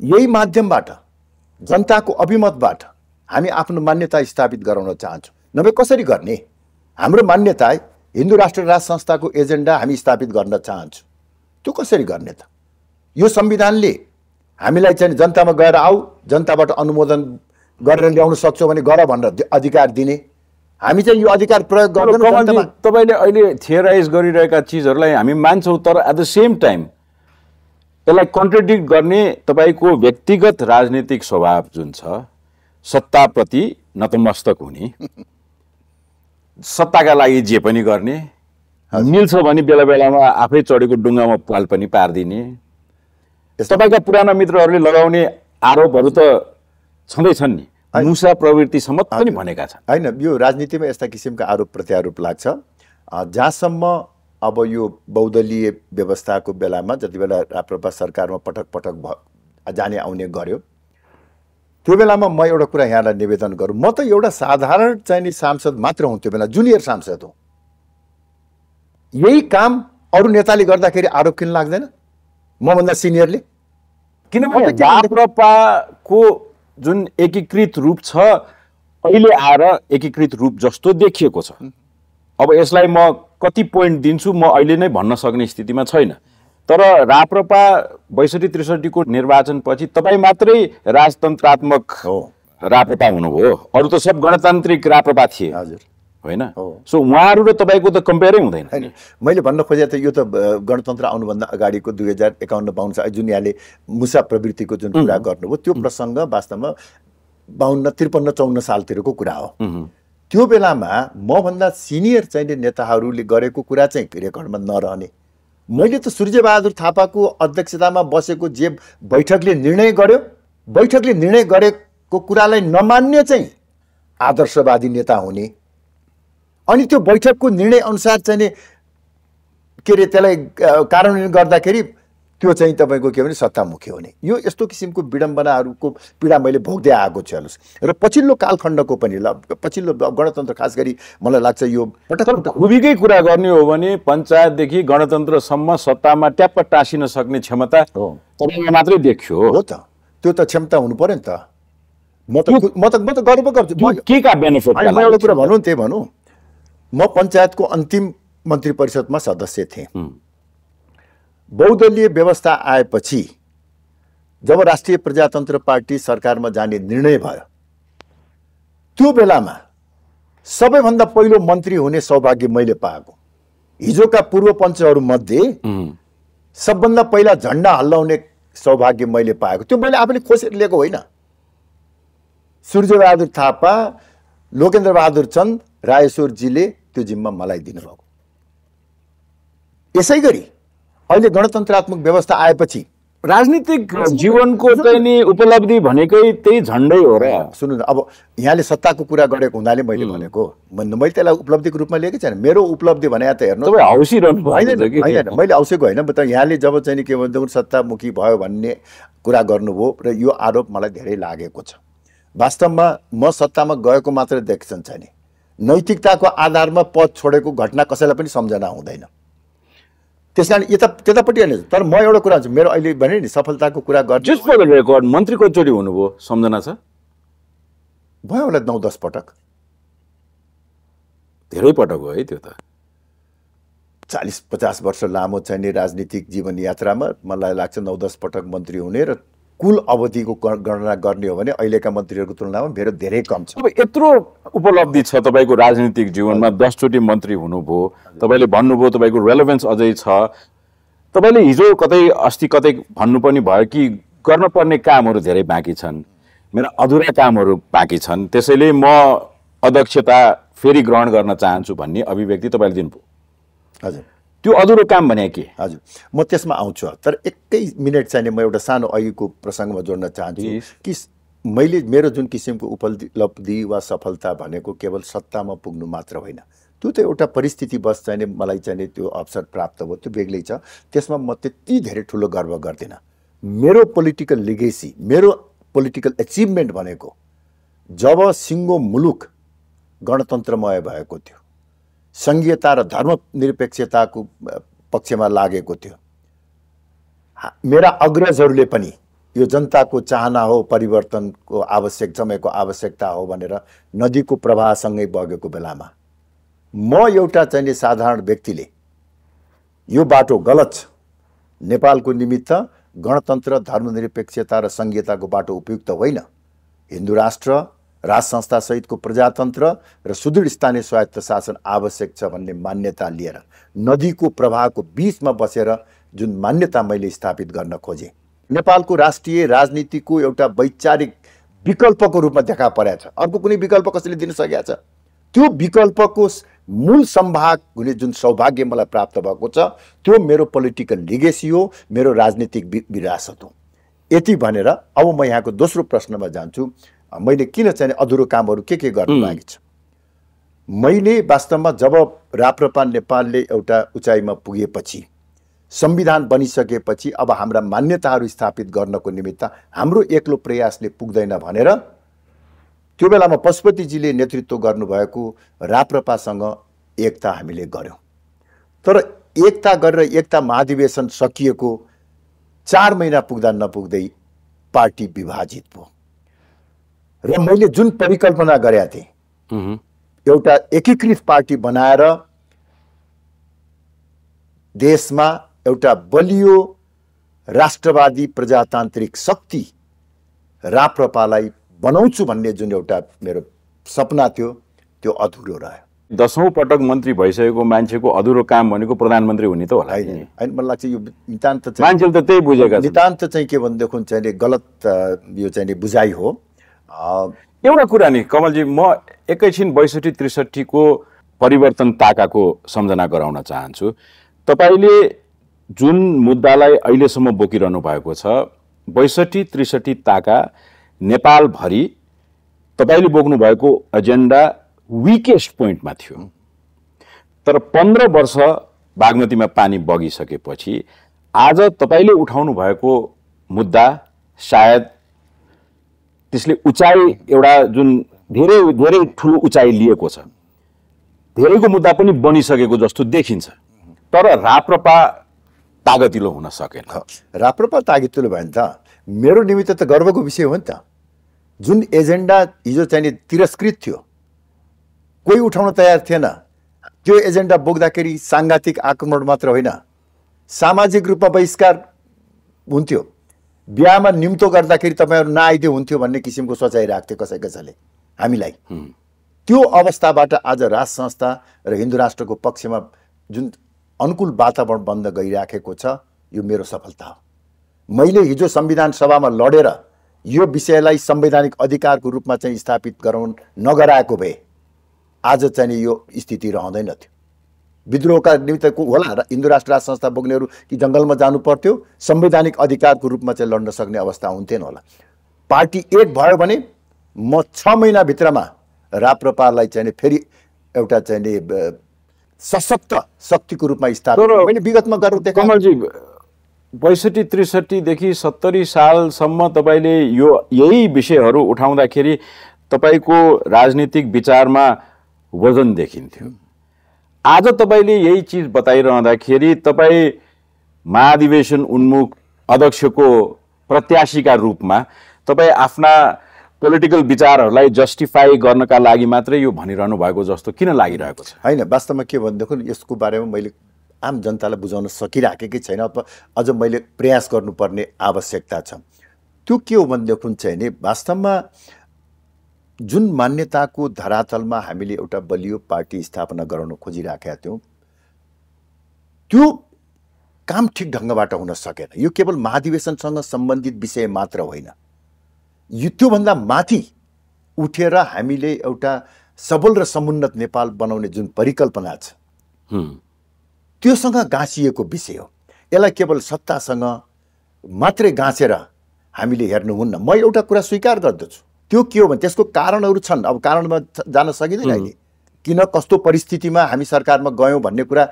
यही माध्यमबाट जनताको अभिमतबाट हामी आफ्नो मान्यता स्थापित गराउन चाहन्छौँ। नभए कसरी गर्ने? हाम्रो मान्यता हिन्दू राष्ट्र राज संस्थाको एजेन्डा हामी स्थापित गर्न चाहन्छौँ। त्यो कसरी गर्ने त? यो संविधानले हामीलाई चाहिँ जनतामा गएर आऊ जनताबाट अनुमोदन गरेर ल्याउन सक्छौ भने गर भनेर अधिकार दिने हामी चाहिँ यो अधिकार प्रयोग गर्दैनौँ तपाईँले अहिले थियराइज गरिरहेका चिजहरूलाई हामी मान्छौँ तर एट द सेम टाइम यसलाई कन्ट्रडिक्ट गर्ने तपाईँको व्यक्तिगत राजनीतिक स्वभाव जुन छ सत्ताप्रति नतमस्तक हुने सत्ताका लागि जे पनि गर्ने मिल्छ भने बेला बेलामा आफै चढेको डुङ्गामा पाल पनि पारिदिने। तपाईँका पुराना मित्रहरूले लगाउने आरोपहरू त छँदैछन् नि। मुसा प्रवृत्तिसम्म पनि भनेका छन्। होइन यो राजनीतिमा यस्ता किसिमका आरोप प्रत्यारोप लाग्छ। जहाँसम्म अब यो बहुदलीय व्यवस्थाको बेलामा जति बेला राप्रपा सरकारमा पटक पटक भ जाने आउने गर्यो त्यो बेलामा म एउटा कुरा यहाँलाई निवेदन गरौँ। म त एउटा साधारण चाहिँ नि सांसद मात्र हुँ त्यो बेला जुनियर सांसद हुँ। यही काम अरू नेताले गर्दाखेरि आरोप किन लाग्दैन मभन्दा सिनियरले। किनभने राप्रपाको जुन एकीकृत रूप छ अहिले आएर एकीकृत रूप जस्तो देखिएको छ। अब यसलाई म कति पोइन्ट दिन्छु म अहिले नै भन्न सक्ने स्थितिमा छैन। तर राप्रपा बैसठी त्रिसठीको निर्वाचनपछि तपाईँ मात्रै राजतन्त्रात्मक राप्रपा हुनुभयो। अरू त सब गणतान्त्रिक राप्रपा थिए। हजुर। होइन? सो उहाँहरू र तपाईँको त कम्पेयरै हुँदैन। होइन। मैले भन्न खोजेँ त यो त गणतन्त्र आउनुभन्दा अगाडिको दुई हजार एकाउन्न बाहन्न साल जुन यहाँले मुसा प्रवृत्तिको जुन कुरा गर्नुभयो त्यो प्रसङ्ग वास्तवमा बाहन्न त्रिपन्न चौन्न सालतिरको कुरा हो। त्यो बेलामा मभन्दा सिनियर चाहिँ नेताहरूले गरेको कुरा चाहिँ रेकर्डमा नरहने। मैले त सूर्यबहादुर थापाको अध्यक्षतामा बसेको जे बैठकले निर्णय गर्यो बैठकले निर्णय गरेको कुरालाई नमान्ने चाहिँ आदर्शवादी नेता हुने अनि त्यो बैठकको निर्णय अनुसार चाहिँ के अरे त्यसलाई कार्यान्वयन गर्दाखेरि त्यो चाहिँ तपाईँको के भने सत्तामुखी हुने यो यस्तो किसिमको विडम्बनाहरूको पीडा मैले भोग्दै आएको छु हेर्नुहोस्। र पछिल्लो कालखण्डको पनि ल पछिल्लो गणतन्त्र खास गरी मलाई लाग्छ यो खुबीकै कुरा गर्ने हो भने पञ्चायतदेखि गणतन्त्रसम्म सत्तामा ट्याप्प टाँसिन सक्ने क्षमता तपाईँमा मात्रै देखियो हो। त। त्यो त क्षमता हुनु पर्यो नि त। म त म त म त गर्व गर्छु। के का बेनिफिट एउटा कुरा भनौँ नि त्यही भनौँ म पञ्चायतको अन्तिम मन्त्री परिषदमा सदस्य थिएँ। बहुदलीय व्यवस्था आएपछि जब राष्ट्रिय प्रजातन्त्र पार्टी सरकारमा जाने निर्णय भयो त्यो बेलामा सबैभन्दा पहिलो मन्त्री हुने सौभाग्य मैले पाएको। हिजोका पूर्व पञ्चहरूमध्ये सबभन्दा पहिला झन्डा हल्लाउने सौभाग्य मैले पाएको। त्यो मैले आफैले खोसेर लिएको होइन। सूर्यबहादुर थापा लोकेन्द्र बहादुर चन्द रायेश्वरजीले त्यो जिम्मा मलाई दिनुभएको। यसै गरी अहिले गणतन्त्रात्मक व्यवस्था आएपछि राजनीतिक जीवनको चाहिँ नि उपलब्धि भनेकै त्यही झन्डै हो र। सुन्नु न अब यहाँले सत्ताको कुरा गरेको हुनाले मैले भनेको म- मैले त्यसलाई उपलब्धिको रूपमा लिएकै छैन। मेरो उपलब्धि भने त हेर्नु होइन छ मैले हौसेको होइन त यहाँले जब चाहिँ नि के भन्छ सत्तामुखी भयो भन्ने कुरा गर्नुभयो र यो आरोप मलाई धेरै लागेको छ। वास्तवमा म सत्तामा गएको मात्र देख्छन् छैन। नैतिकताको आधारमा पद छोडेको घटना कसैलाई पनि सम्झना हुँदैन। त्यस कारण यता त्यतापट्टि होइन तर म एउटा कुरा भन्छु मेरो अहिले भने नि सफलताको कुरा गर्छु मन्त्री कतिचोटि हुनुभयो सम्झना छ? भयो होला नौ दस पटक। धेरै पटक हो है त्यो त। चालिस पचास वर्ष लामो चाहिने राजनीतिक जीवन यात्रामा। मलाई लाग्छ नौ दस पटक मन्त्री हुने र कुल अवधिको गणना गर्ने हो भने अहिलेका मन्त्रीहरूको तुलनामा मेरो धेरै कम छ। अब यत्रो उपलब्धि छ तपाईँको राजनीतिक जीवनमा दसचोटि मन्त्री हुनुभयो तपाईँले भन्नुभयो तपाईँको रेलेभेन्स अझै छ। तपाईँले हिजो कतै अस्ति कतै भन्नु पनि भयो कि गर्न पर्ने कामहरू धेरै बाँकी छन्। मेरा अधुरा कामहरू बाँकी छन्। त्यसैले म अध्यक्षता फेरि ग्रहण गर्न चाहन्छु भन्ने अभिव्यक्ति तपाईँले दिनुभयो। हजुर। त्यो अधुरो काम भने के? हजुर। म त्यसमा आउँछु। तर एकै मिनट चाहिँ म एउटा सानो अघिको प्रसङ्गमा जोड्न चाहन्छु कि मैले मेरो जुन किसिमको उपलब्धि वा सफलता भनेको केवल सत्तामा पुग्नु मात्र होइन। त्यो त एउटा परिस्थितिवश चाहिँ नि मलाई चाहिँ त्यो अवसर प्राप्त भयो। त्यो बेग्लै छ। त्यसमा म त्यति धेरै ठुलो गर्व गर्दिनँ। मेरो पोलिटिकल लिगेसी मेरो पोलिटिकल एचिभमेन्ट भनेको जब सिङ्गो मुलुक गणतन्त्रमय भएको थियो सङ्घीयता र धर्मनिरपेक्षताको पक्षमा लागेको थियो। मेरा अग्रजहरूले पनि यो जनताको चाहना हो परिवर्तनको आवश्यक समयको आवश्यकता हो भनेर नदीको प्रवाहसँगै बगेको बेलामा म एउटा चाहिने साधारण व्यक्तिले यो बाटो गलत छ। नेपालको निमित्त गणतन्त्र धर्मनिरपेक्षता र सङ्घीयताको बाटो उपयुक्त होइन। हिन्दू राष्ट्र राज संस्था सहितको प्रजातन्त्र र सुदृढ स्थानीय स्वायत्त शासन आवश्यक छ भन्ने मान्यता लिएर नदीको प्रवाहको बिचमा बसेर जुन मान्यता मैले स्थापित गर्न खोजेँ। नेपालको राष्ट्रिय राजनीतिको एउटा वैचारिक विकल्पको रूपमा देखा परेको छ। अर्को कुनै विकल्प कसैले दिन सकेका छ? त्यो विकल्पको मूल सम्भाग हुने जुन सौभाग्य मलाई प्राप्त भएको छ त्यो मेरो पोलिटिकल लिगेसी हो मेरो राजनीतिक विरासत हो। यति भनेर अब म यहाँको दोस्रो प्रश्नमा जान्छु। मैले किन चाहिँ अधुरो कामहरू के के गर्नु बाँकी छ मैले वास्तवमा जब राप्रपा नेपालले एउटा उचाइमा पुगेपछि संविधान बनिसकेपछि अब हाम्रा मान्यताहरू स्थापित गर्नको निमित्त हाम्रो एक्लो प्रयासले पुग्दैन भनेर त्यो बेलामा पशुपतिजीले नेतृत्व गर्नुभएको राप्रपासँग एकता हामीले गऱ्यौँ। तर एकता गरेर एकता महाधिवेशन सकिएको चार महिना पुग्दा नपुग्दै पार्टी विभाजित भयो। र मैले जुन परिकल्पना गरेका थिएँ एउटा एकीकृत पार्टी बनाएर देशमा एउटा बलियो राष्ट्रवादी प्रजातान्त्रिक शक्ति राप्रपालाई बनाउँछु भन्ने जुन एउटा मेरो सपना थियो त्यो अधुरो रह्यो। दसौँ पटक मन्त्री भइसकेको मान्छेको अधुरो काम भनेको प्रधानमन्त्री हुने त होला होइन होइन मलाई लाग्छ यो नितान्त मान्छेले त त्यही बुझेका। नितान्त चाहिँ के भनेदेखि चाहिँ गलत यो चाहिँ बुझाइ हो। एउटा कुरा नि कमलजी म एकैछिन बैसठी त्रिसठीको परिवर्तन ताकाको सम्झना गराउन चाहन्छु। तपाईँले जुन मुद्दालाई अहिलेसम्म बोकिरहनु भएको छ बैसठी त्रिसठी ताका नेपालभरि तपाईँले बोक्नु भएको एजेन्डा विकेस्ट पोइन्टमा थियो। तर पन्ध्र वर्ष बागमतीमा पानी बगिसकेपछि आज तपाईँले उठाउनु भएको मुद्दा सायद त्यसले उचाइ एउटा जुन धेरै धेरै ठुलो उचाइ लिएको छ। धेरैको मुद्दा पनि बनिसकेको जस्तो देखिन्छ। तर राप्रपा तागतिलो हुन सकेन। राप्रपा तागतिलो भयो नि त। मेरो निमित्त त गर्वको विषय हो नि त। जुन एजेन्डा हिजो चाहिँ तिरस्कृत थियो कोही उठाउन तयार थिएन। त्यो एजेन्डा बोक्दाखेरि साङ्घातिक आक्रमण मात्र होइन। सामाजिक रूपमा बहिष्कार हुन्थ्यो। बिहामा निम्तो गर्दाखेरि तपाईँहरू नआइदियो हुन्थ्यो भन्ने किसिमको सोचाइ राख्थ्यो कसै कसैले हामीलाई। त्यो अवस्थाबाट आज राज संस्था र हिन्दू राष्ट्रको पक्षमा जुन अनुकूल वातावरण बन्द गइराखेको छ यो मेरो सफलता हो। मैले हिजो संविधान सभामा लडेर यो विषयलाई संवैधानिक अधिकारको रूपमा चाहिँ स्थापित गराउन नगराएको भए आज चाहिँ यो स्थिति रहँदैन थियो विद्रोहका निमित्त को होला र हिन्दू राष्ट्र राज संस्था बोक्नेहरू कि जङ्गलमा जानु पर्थ्यो संवैधानिक अधिकारको रूपमा चाहिँ लड्न सक्ने अवस्था हुन्थेन होला पार्टी एक भयो भने म छ महिनाभित्रमा राप्रपालाई चाहिँ फेरि एउटा चाहिँ सशक्त शक्तिको रूपमा मैले विगतमा गरेर। कमलजी बैसठी त्रिसठीदेखि सत्तरी सालसम्म तपाईँले यो यही विषयहरू उठाउँदाखेरि तपाईँको राजनीतिक विचारमा वजन देखिन्थ्यो आज तपाईँले यही चिज बताइरहँदाखेरि तपाईँ महाधिवेशन उन्मुख अध्यक्षको प्रत्याशीका रूपमा तपाईँ आफ्ना पोलिटिकल विचारहरूलाई जस्टिफाई गर्नका लागि मात्रै यो भनिरहनु भएको जस्तो किन लागिरहेको छ? होइन वास्तवमा के भनेदेखि यसको बारेमा मैले आम जनतालाई बुझाउन सकिराखेकै छैन अथवा अझ मैले प्रयास गर्नुपर्ने आवश्यकता छ। त्यो के हो भनेदेखि चाहिँ नि वास्तवमा जुन मान्यताको धरातलमा हामीले एउटा बलियो पार्टी स्थापना गराउन खोजिराखेका थियौँ त्यो काम ठिक ढङ्गबाट हुन सकेन। यो केवल महाधिवेशनसँग सम्बन्धित विषय मात्र होइन। यो त्योभन्दा माथि उठेर हामीले एउटा सबल र समुन्नत नेपाल बनाउने जुन परिकल्पना छ त्योसँग गाँसिएको विषय हो। यसलाई केवल सत्तासँग मात्रै गाँसेर हामीले हेर्नुहुन्न। म एउटा कुरा स्वीकार गर्दछु। त्यो के हो भने त्यसको कारणहरू छन्। अब कारणमा जान सकिँदैन अहिले। किन कस्तो परिस्थितिमा हामी सरकारमा गयौँ भन्ने कुरा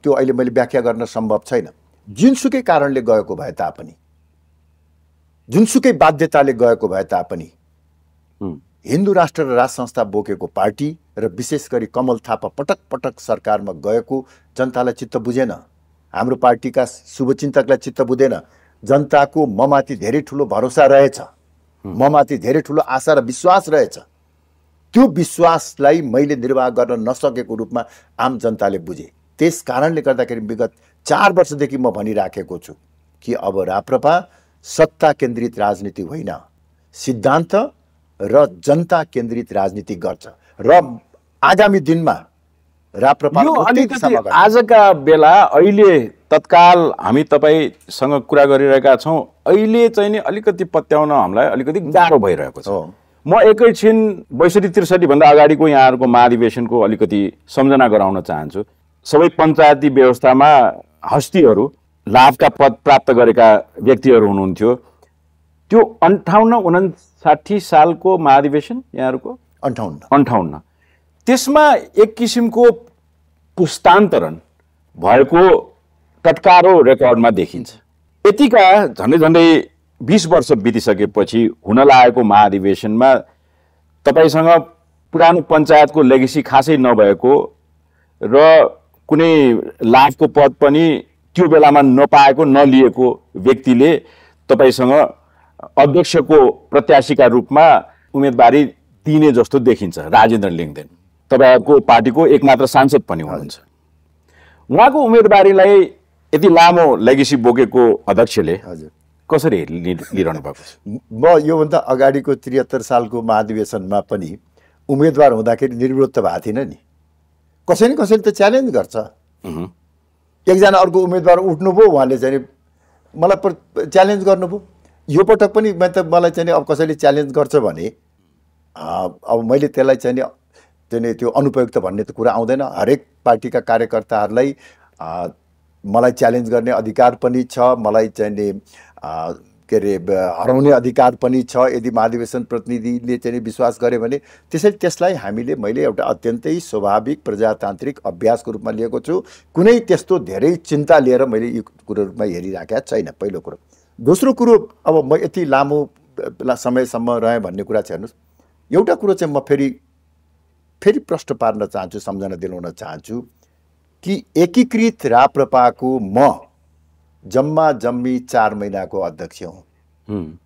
त्यो अहिले मैले व्याख्या गर्न सम्भव छैन। जुनसुकै कारणले गएको भए तापनि जुनसुकै बाध्यताले गएको भए तापनि हिन्दू राष्ट्र र राज संस्था बोकेको पार्टी र विशेष गरी कमल थापा पटक पटक सरकारमा गएको जनतालाई चित्त बुझेन। हाम्रो पार्टीका शुभचिन्तकलाई चित्त बुझेन। जनताको ममाथि धेरै ठुलो भरोसा रहेछ। ममाथि धेरै ठुलो आशा र विश्वास रहेछ। त्यो विश्वासलाई मैले निर्वाह गर्न नसकेको रूपमा आम जनताले बुझे। त्यस कारणले गर्दाखेरि विगत चार वर्षदेखि म भनिराखेको छु कि अब राप्रपा सत्ता केन्द्रित राजनीति होइन सिद्धान्त र जनता केन्द्रित राजनीति गर्छ। र आगामी दिनमा राप्रपा आजका बेला अहिले तत्काल हामी तपाईँसँग कुरा गरिरहेका छौँ। अहिले चाहिँ नि अलिकति पत्याउन हामीलाई अलिकति गाह्रो भइरहेको छ। म एकैछिन बैसठी त्रिसठीभन्दा अगाडिको यहाँहरूको महाधिवेशनको अलिकति सम्झना गराउन चाहन्छु। सबै पञ्चायती व्यवस्थामा हस्तीहरू लाभका पद प्राप्त गरेका व्यक्तिहरू हुनुहुन्थ्यो। त्यो अन्ठाउन्न उनासाठी सालको महाधिवेशन यहाँहरूको? अन्ठाउन्न। अन्ठाउन्न। त्यसमा एक किसिमको पुस्तान्तरण भएको टटकारो रेकर्डमा देखिन्छ। यतिका झन्डै झन्डै बिस वर्ष बितिसकेपछि हुन लागेको महाधिवेशनमा तपाईँसँग पुरानो पञ्चायतको लेगेसी खासै नभएको र कुनै लाभको पद पनि त्यो बेलामा नपाएको नलिएको व्यक्तिले तपाईँसँग अध्यक्षको प्रत्याशीका रूपमा उम्मेदवारी दिने जस्तो देखिन्छ राजेन्द्र लिङ्गदेन तपाईँहरूको पार्टीको एकमात्र सांसद पनि हुनुहुन्छ। उहाँको उम्मेदवारीलाई यति लामो लेगेसी बोकेको अध्यक्षले हजुर। कसरी लिइरहनु भएको छ? म योभन्दा अगाडिको त्रिहत्तर सालको महाधिवेशनमा पनि उम्मेदवार हुँदाखेरि निर्विरोध त भएको थिएन नि। कसै न कसैले त च्यालेन्ज गर्छ। एकजना अर्को उम्मेदवार उठ्नुभयो उहाँले चाहिँ नि मलाई च्यालेन्ज गर्नुभयो। यो पटक पनि मैं त मलाई चाहिँ अब कसैले च्यालेन्ज गर्छ भने अब मैले त्यसलाई चाहिँ नि चाहिँ त्यो अनुपयुक्त भन्ने त कुरा आउँदैन। हरेक पार्टीका कार्यकर्ताहरूलाई मलाई च्यालेन्ज गर्ने अधिकार पनि छ मलाई चाहिँ के अरे हराउने अधिकार पनि छ। यदि महाधिवेशन प्रतिनिधिले चाहिँ विश्वास गरे भने त्यसैले त्यसलाई हामीले मैले एउटा अत्यन्तै स्वाभाविक प्रजातान्त्रिक अभ्यासको रूपमा लिएको छु। कुनै त्यस्तो धेरै चिन्ता लिएर मैले यो कुरोहरूमा हेरिराखेका छैन। पहिलो कुरो। दोस्रो कुरो अब म यति लामो समयसम्म रहेँ भन्ने कुरा चाहिँ हेर्नुहोस्। एउटा कुरो चाहिँ म फेरि फेरि प्रश्न पार्न चाहन्छु सम्झना दिलाउन चाहन्छु कि एकीकृत राप्रपाको म जम्मा जम्मी चार महिनाको अध्यक्ष हुँ।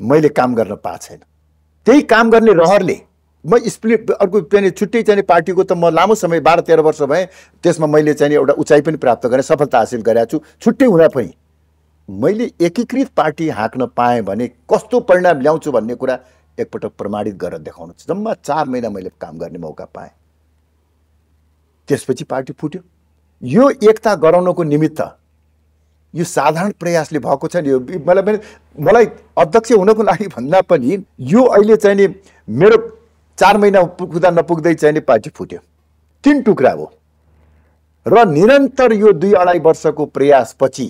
मैले काम गर्न पाएको छैन। त्यही काम गर्ने रहरले म स्प्लिट अर्को चाहिँ छुट्टै चाहिँ पार्टीको त म लामो समय बाह्र तेह्र वर्ष भएँ त्यसमा मैले चाहिँ एउटा उचाइ पनि प्राप्त गरेँ सफलता हासिल गरेको छु छुट्टै हुँदा पनि। मैले एकीकृत पार्टी हाँक्न पाएँ भने कस्तो परिणाम ल्याउँछु भन्ने कुरा एकपटक प्रमाणित गरेर देखाउनु जम्मा चार महिना मैले काम गर्ने मौका पाएँ। त्यसपछि पार्टी फुट्यो। यो एकता गराउनको निमित्त यो साधारण प्रयासले भएको छ नि यो मलाई मलाई अध्यक्ष हुनको लागि भन्दा पनि यो अहिले चाहिँ नि मेरो चार महिना पुग्दा नपुग्दै चाहिँ नि पार्टी फुट्यो। तिन टुक्रा हो। र निरन्तर यो दुई अढाई वर्षको प्रयासपछि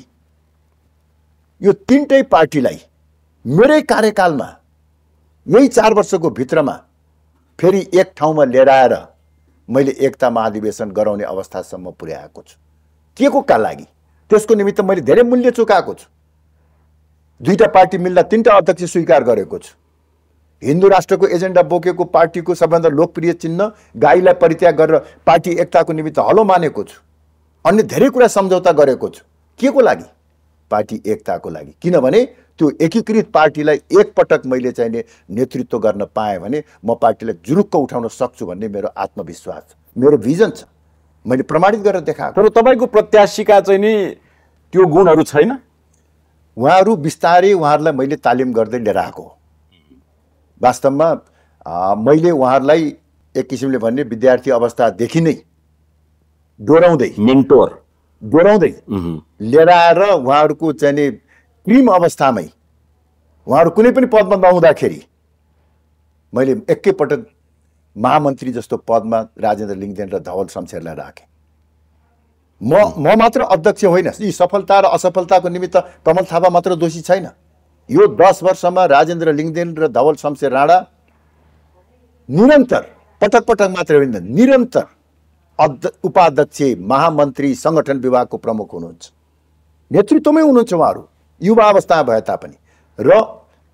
यो तिनटै पार्टीलाई मेरै कार्यकालमा यही चार वर्षको भित्रमा फेरि एक ठाउँमा लिएर आएर मैले एकता महाधिवेशन गराउने अवस्थासम्म पुर्याएको छु। के को का लागि? त्यसको निमित्त मैले धेरै मूल्य चुकाएको छु। दुईटा पार्टी मिल्दा तिनवटा अध्यक्ष स्वीकार गरेको छु। हिन्दू राष्ट्रको एजेन्डा बोकेको पार्टीको सबभन्दा लोकप्रिय चिन्ह गाईलाई परित्याग गरेर पार्टी एकताको निमित्त हलो मानेको छु। अन्य धेरै कुरा सम्झौता गरेको छु। के को लागि? पार्टी एकताको लागि। किनभने त्यो एकीकृत पार्टीलाई एकपटक मैले चाहिँ नि नेतृत्व गर्न पाएँ भने म पार्टीलाई जुरुक्क उठाउन सक्छु भन्ने मेरो आत्मविश्वास छ मेरो भिजन छ। मैले प्रमाणित गरेर देखाएको। तर तपाईँको प्रत्याशीका चाहिँ नि त्यो गुणहरू छैन? उहाँहरू बिस्तारै उहाँहरूलाई मैले तालिम गर्दै लिएर आएको हो। वास्तवमा मैले उहाँहरूलाई एक किसिमले भन्ने विद्यार्थी अवस्थादेखि नै डोराउँदै मेन्टोर डोराउँदै लिएर आएर उहाँहरूको चाहिँ प्रिम अवस्थामै उहाँहरू कुनै पनि पदमा नहुँदाखेरि मैले एकैपटक महामन्त्री जस्तो पदमा राजेन्द्र लिङ्गदेन र धवल शमशेरलाई राखेँ। म म मात्र अध्यक्ष होइन। यी सफलता र असफलताको निमित्त कमल थापा मात्र दोषी छैन। यो दस वर्षमा राजेन्द्र लिङ्गदेन र धवल शमशेर राणा निरन्तर पटक पटक मात्र होइन निरन्तर अध्य उपाध्यक्ष महामन्त्री सङ्गठन विभागको प्रमुख हुनुहुन्छ। नेतृत्वमै हुनुहुन्छ उहाँहरू। युवा अवस्थामा भए तापनि। र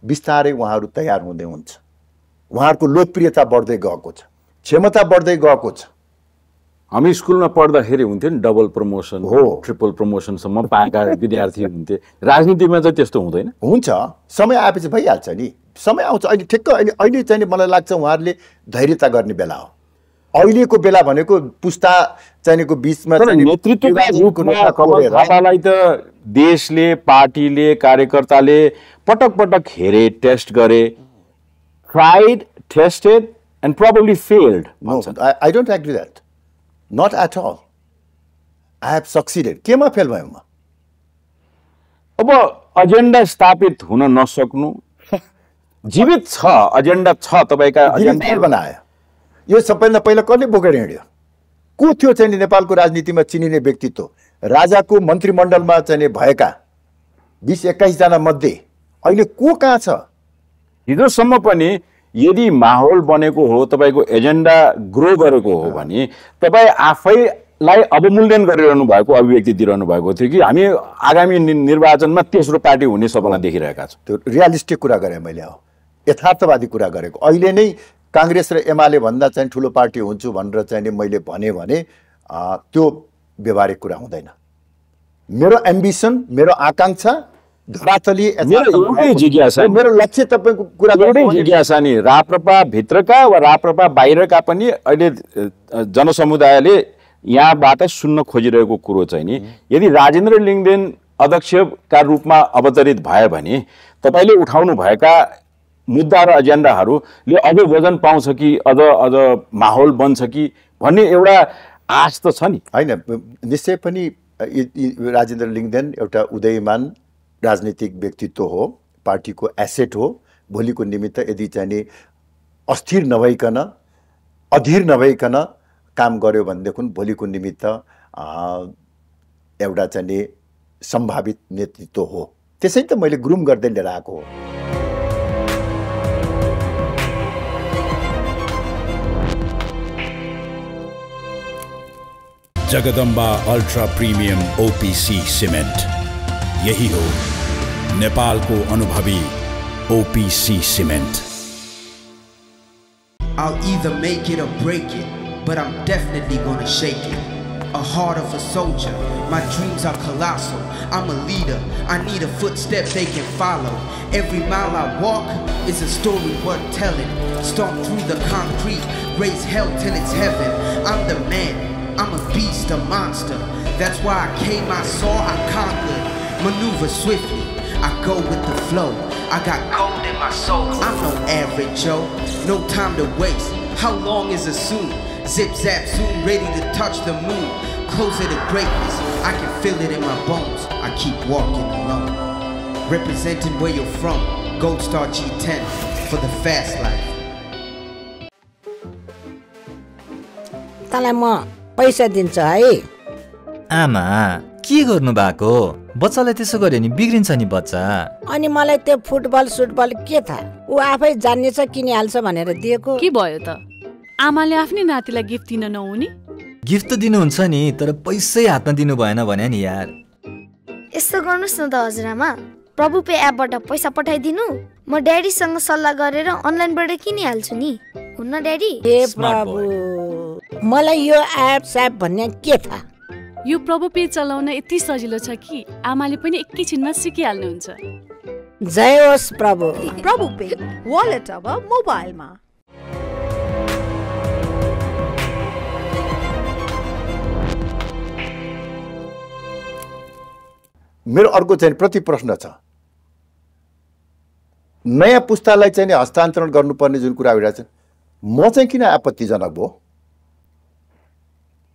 बिस्तारै उहाँहरू तयार हुँदै हुन्छ उहाँहरूको लोकप्रियता बढ्दै गएको छ। क्षमता बढ्दै गएको छ। हामी स्कुलमा पढ्दाखेरि हुन्थ्यो नि डबल प्रमोसन हो। ट्रिपल प्रमोसनसम्म पाएका विद्यार्थी हुन्थे। राजनीतिमा चाहिँ त्यस्तो हुँदैन। हुन्छ। समय आएपछि भइहाल्छ नि। समय आउँछ। अहिले ठिक्क। अहिले अहिले चाहिँ मलाई लाग्छ उहाँहरूले धैर्यता गर्ने बेला हो। अहिलेको बेला भनेको पुस्ता चाहिनेको बिचमा तर चाहिँ नि नेतृत्वका विभाजनको रूपमा रेखा कमल कोरेर- थापालाई त देशले पार्टीले कार्यकर्ताले पटक पटक हेरे टेस्ट गरे tried tested and No, I, I don't agree that. Not at all. I have succeeded. केमा फेल भयो म अब एजेन्डा स्थापित हुन नसक्नु जीवित छ एजेन्डा छ तपाईँका फेल बनायो यो सबैभन्दा पहिला कसले बोकेर हिँड्यो? को थियो चाहिँ नेपालको राजनीतिमा चिनिने व्यक्तित्व? राजाको मन्त्रीमण्डलमा चाहिँ भएका बिस एक्काइसजना मध्ये अहिले को कहाँ छ? हिजोसम्म पनि यदि माहौल बनेको हो तपाईँको एजेन्डा ग्रो गरेको हो भने तपाईँ आफैलाई अवमूल्यन गरिरहनु भएको अभिव्यक्ति दिइरहनु भएको थियो कि हामी आगामी निर्वाचनमा तेस्रो पार्टी हुने सपना देखिरहेका छौँ। त्यो रियालिस्टिक कुरा गरेँ मैले हो यथार्थवादी कुरा गरेको। अहिले नै काङ्ग्रेस र एमाले भन्दा चाहिँ ठुलो पार्टी हुन्छु भनेर चाहिँ नि मैले भने त्यो व्यवहारिक कुरा हुँदैन। मेरो एम्बिसन मेरो आकाङ्क्षा मेरो लक्ष्य तपाईँको कुरा एउटै जिज्ञासा नि राप्रपा भित्रका वा राप्रपा बाहिरका पनि अहिले जनसमुदायले यहाँबाट सुन्न खोजिरहेको कुरो चाहिँ नि यदि राजेन्द्र लिङ्गदेन अध्यक्षका रूपमा अवतरित भयो भने तपाईँले उठाउनु भएका मुद्दा र एजेन्डाहरूले अझ वजन पाउँछ कि अझ अझ माहौल बन्छ कि भन्ने एउटा आश त छ नि। होइन निश्चय पनि राजेन्द्र लिङ्गदेन एउटा उदयमान राजनीतिक व्यक्तित्व हो पार्टीको एसेट हो भोलिको निमित्त यदि चाहिँ अस्थिर नभइकन अधीर नभइकन काम गर्यो भनेदेखि भोलिको निमित्त एउटा चाहिँ सम्भावित नेतृत्व हो। त्यसै त मैले ग्रुम गर्दै लिएर आएको हो। Jagdamba ultra premium OPC cement यही हो नेपालको अनुभवी OPC cement I'll either make it or break it, but I'm definitely gonna shake it. A heart of a soldier, my dreams are colossal. I'm a leader, I need a footstep they can follow. Every mile I walk is a story worth telling. Stomp through the concrete, raise hell till it's heaven. I'm the man, I'm a beast, a monster. That's why I came, I saw, I conquered. Maneuver swiftly, I go with the flow. I got gold in my soul. I'm no average Joe, no time to waste. How long is a soon? Zip zap zoom, ready to touch the moon. Closer to greatness, I can feel it in my bones. I keep walking alone. Representing where you're from, Gold Star G10 for the fast life. Talema. पैसा दिन्छु है। आमा के गर्नु भएको? बच्चालाई त्यसो गर्यो नि बिग्रिन्छ नि बच्चा। अनि मलाई त्यो फुटबल सुटबल के थाहा? ऊ आफै जान्नेछ किनिहाल्छ भनेर दिएको। के भयो त? आमाले आफ्नै नातिलाई गिफ्ट दिन नहुने? गिफ्ट त दिनुहुन्छ नि तर पैसै हातमा दिनु भएन भने नि यार। यस्तो गर्नुहोस् न त हजुरआमा। प्रभु पे एपबाट पैसा पठाइदिनु। म ड्याडीसँग सल्लाह गरेर अनलाइनबाट किनिहाल्छु नि। हुन्न ड्याडी? ए प्रभु। मलाई यो एप स्याप भन्ने के थाहा यो प्रभु पे चलाउन यति सजिलो छ कि आमाले पनि एकैछिनमा सिकिहाल्नुहुन्छ। जय होस् प्रभु। प्रभु पे वालेट अब मोबाइलमा। मेरो अर्को चाहिँ प्रति प्रश्न छ। नयाँ पुस्तालाई चाहिँ हस्तान्तरण गर्नुपर्ने जुन कुरा उठिरहेको छ म चाहिँ किन आपत्तिजनक भयो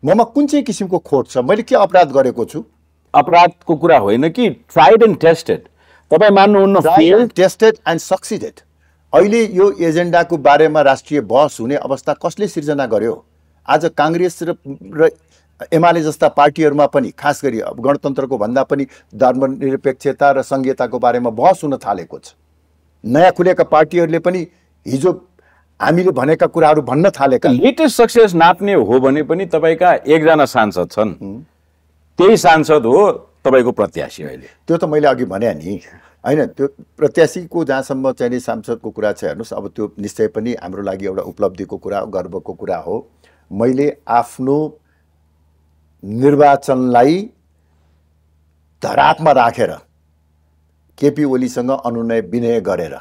ममा कुन चाहिँ किसिमको खोट छ? मैले के अपराध गरेको छु? अपराधको कुरा होइन कि? ट्राइड एन्ड टेस्टेड तपाईँ मान्नुहुन्न? टेस्टेड एन्ड सक्सिडेड अहिले यो एजेन्डाको बारेमा राष्ट्रिय बहस हुने अवस्था कसले सिर्जना गर्यो? आज काङ्ग्रेस र र एमाले जस्ता पार्टीहरूमा पनि खास गरी अब गणतन्त्रको भन्दा पनि धर्मनिरपेक्षता र सङ्घीयताको बारेमा बहस हुन थालेको छ। नयाँ खुलेका पार्टीहरूले पनि हिजो हामीले भनेका कुराहरू भन्न थालेका लेटेस्ट सक्सेस नाप्ने हो भने पनि तपाईँका एकजना सांसद छन्। त्यही सांसद हो तपाईँको प्रत्याशी अहिले। त्यो त मैले अघि भने नि। होइन त्यो प्रत्याशीको जहाँसम्म चाहिँ सांसदको कुरा छ हेर्नुहोस् अब त्यो निश्चय पनि हाम्रो लागि एउटा उपलब्धिको कुरा हो गर्वको कुरा हो। मैले आफ्नो निर्वाचनलाई धरापमा राखेर केपी ओलीसँग अनुनय विनय गरेर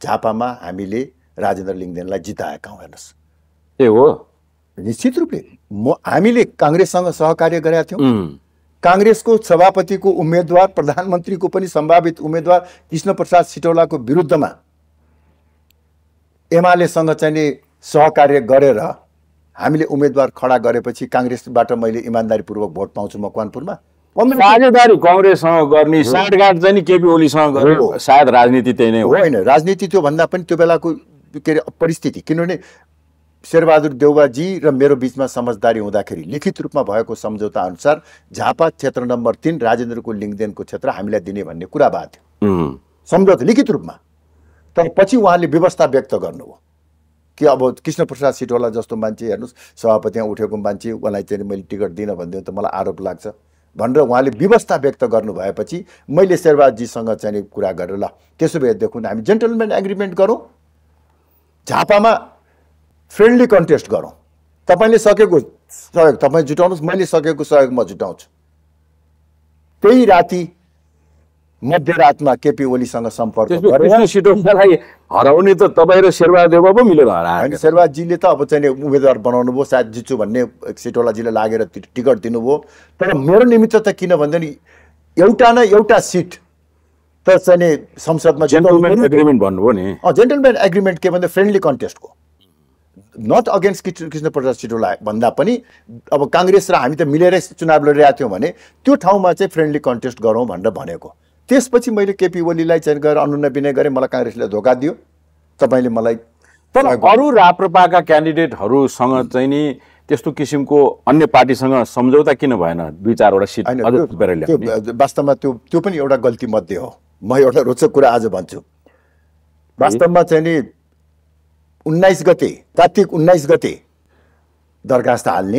झापामा हामीले राजेन्द्र लिङ्गदेनलाई जिताएका हौँ हेर्नुहोस् ए हो? निश्चित रूपले। म हामीले काङ्ग्रेससँग सहकार्य गरेका थियौँ। काङ्ग्रेसको सभापतिको उम्मेद्वार प्रधानमन्त्रीको पनि सम्भावित उम्मेद्वार कृष्ण प्रसाद सिटौलाको विरुद्धमा एमालेसँग चाहिँ नि सहकार्य गरेर हामीले उम्मेद्वार खडा गरेपछि काङ्ग्रेसबाट मैले इमान्दारीपूर्वक भोट पाउँछु मकवानपुरमा साझेदारी कङ्ग्रेससँग गर्ने साँठगाँठ चाहिँ केपी ओलीसँग गर्यो सायद राजनीति त्यही नै होइन राजनीति त्यो भन्दा पनि त्यो बेलाको के अरे परिस्थिति। किनभने शेरबहादुर देउवाजी र मेरो बिचमा समझदारी हुँदाखेरि लिखित रूपमा भएको सम्झौता अनुसार झापा क्षेत्र नम्बर तिन राजेन्द्रको लिङ्गदेनको क्षेत्र हामीलाई दिने भन्ने कुरा भएको थियो। सम्झौता लिखित रूपमा। तर पछि उहाँले व्यवस्था व्यक्त गर्नुभयो। कि अब कृष्ण प्रसाद सिटौला जस्तो मान्छे हेर्नुहोस् सभापतिमा उठेको मान्छे उहाँलाई चाहिँ मैले टिकट दिनँ भनिदियो त मलाई आरोप लाग्छ। भनेर उहाँले व्यवस्था व्यक्त गर्नु भएपछि मैले शेरबहादजीसँग चाहिँ कुरा गरेर ल त्यसो भए देखौँ हामी जेन्टलमेन एग्रिमेन्ट गरौँ। झापामा फ्रेन्डली कन्टेस्ट गरौँ। तपाईँले सकेको सहयोग तपाईँ जुटाउनुहोस् मैले सकेको सहयोग म जुटाउँछु। त्यही राति मध्यरातमा केपी ओलीसँग सम्पर्क हराउने त तपाईँ र शेरबहादुर देउवा पो मिलेर हरायो होइन शेरबहादजीले त अब चाहिँ उम्मेदवार बनाउनु भयो सायद जित्छु भन्ने सिटौलाजीले लागेर टिकट दिनुभयो। तर मेरो निमित्त त किन भन्दा नि एउटा न एउटा सिट त चाहिँ संसदमा जेन्टलमेन एग्रिमेन्ट भन्नुभयो नि। जेन्टलमेन एग्रिमेन्ट के भन्दा फ्रेन्डली कन्टेस्टको नट अगेन्स्ट कृष्ण कृष्ण प्रसाद सिटौला भन्दा पनि अब काङ्ग्रेस र हामी त मिलेरै चुनाव लडिरहेको थियौँ भने त्यो ठाउँमा चाहिँ फ्रेन्डली कन्टेस्ट गरौँ भनेर भनेको। त्यसपछि मैले केपी ओलीलाई चाहिँ गएर अनुनय विनय गरेँ मलाई काङ्ग्रेसले धोका दियो। तपाईँले मलाई तर अरू राप्रपाका क्यान्डिडेटहरूसँग चाहिँ नि त्यस्तो किसिमको अन्य पार्टीसँग सम्झौता किन भएन? दुई चारवटा सिट वास्तवमा त्यो त्यो पनि एउटा गल्ती मध्ये हो। म एउटा रोचक कुरा आज भन्छु। वास्तवमा चाहिँ नि उन्नाइस गते कार्तिक उन्नाइस गते दरखास्त हाल्ने।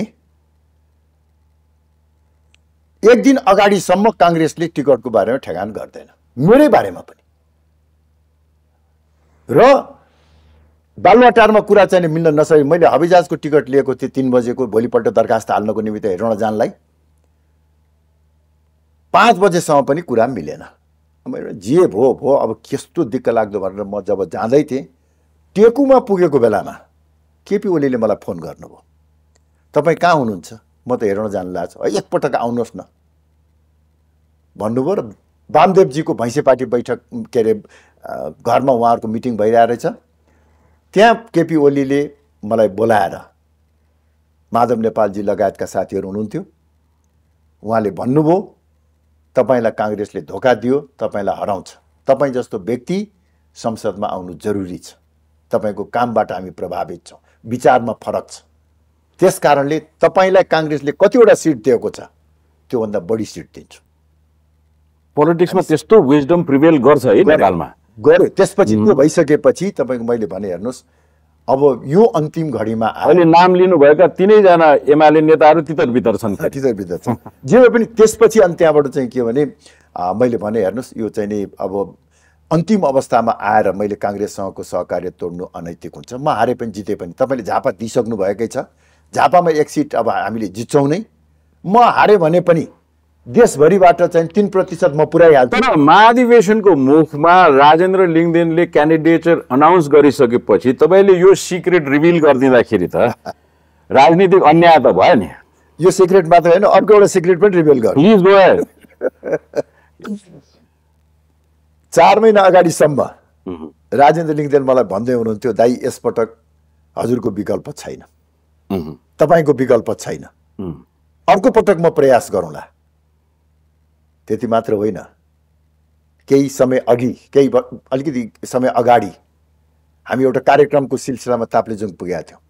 एक दिन अगाडिसम्म काङ्ग्रेसले टिकटको बारेमा ठेगान गर्दैन। मेरै बारेमा पनि। र बालुवाटारमा कुरा चाहिँ मिल्न नसके मैले हवाईजहाजको टिकट लिएको थिएँ तिन बजेको भोलिपल्ट दरखास्त हाल्नको निमित्त हेरौँ जानलाई। पाँच बजेसम्म पनि कुरा मिलेन। मैले जे भो भो अब कस्तो दिक्क लाग्दो भनेर म जब जाँदै थिएँ टेकुमा पुगेको बेलामा केपी ओलीले मलाई फोन गर्नुभयो। तपाईँ कहाँ हुनुहुन्छ? म त हेर्न जानु लाग्छ एकपटक आउनुहोस् न। भन्नुभयो र वामदेवजीको भैँसे पार्टी बैठक के अरे घरमा उहाँहरूको मिटिङ भइरहेको रहेछ त्यहाँ केपी ओलीले मलाई बोलाएर माधव नेपालजी लगायतका साथीहरू हुनुहुन्थ्यो। उहाँले भन्नुभयो तपाईँलाई काङ्ग्रेसले धोका दियो तपाईँलाई हराउँछ। तपाईँ जस्तो व्यक्ति संसदमा आउनु जरुरी छ। तपाईँको कामबाट हामी प्रभावित छौँ। विचारमा फरक छ। त्यस कारणले तपाईँलाई काङ्ग्रेसले कतिवटा सिट दिएको छ त्योभन्दा बढी सिट दिन्छु। पोलिटिक्समा त्यस्तो विजडम प्रिभेल गर्छ है नेपालमा। गऱ्यो त्यसपछि त्यो भइसकेपछि तपाईँको मैले भने हेर्नुहोस् अब यो अन्तिम घडीमा अहिले नाम लिनुभएका तिनैजना एमाले नेताहरू तितर बितर छन्। तितर बितर छन्। जे भए पनि त्यसपछि अनि त्यहाँबाट चाहिँ के भने मैले भने हेर्नुहोस् यो चाहिँ नि अब अन्तिम अवस्थामा आएर मैले काङ्ग्रेससँगको सहकार्य तोड्नु अनैतिक हुन्छ। म हारे पनि जिते पनि। तपाईँले झापा दिइसक्नु भएकै छ। झापामा एक सिट अब हामीले जित्छौँ नै। म हारेँ भने पनि देशभरिबाट चाहिँ तिन प्रतिशत म पुऱ्याइहाल्छु। तर महाधिवेशनको मुखमा राजेन्द्र लिङदेनले क्यान्डिडेचर अनाउन्स गरिसकेपछि तपाईँले यो सिक्रेट रिभिल गरिदिँदाखेरि त राजनीतिक अन्याय त भयो नि। यो सिक्रेट मात्र होइन अर्को एउटा सिक्रेट पनि रिभिल गर प्लिज चार महिना अगाडिसम्म राजेन्द्र लिङदेन मलाई भन्दै हुनुहुन्थ्यो दाई यसपटक हजुरको विकल्प छैन। तपाईँको विकल्प छैन। अर्को पटक म प्रयास गरौँला। त्यति मात्र होइन। केही समय अघि केही अलिकति समय अगाडि हामी एउटा कार्यक्रमको सिलसिलामा ताप्लेजुङ पुगेका थियौँ।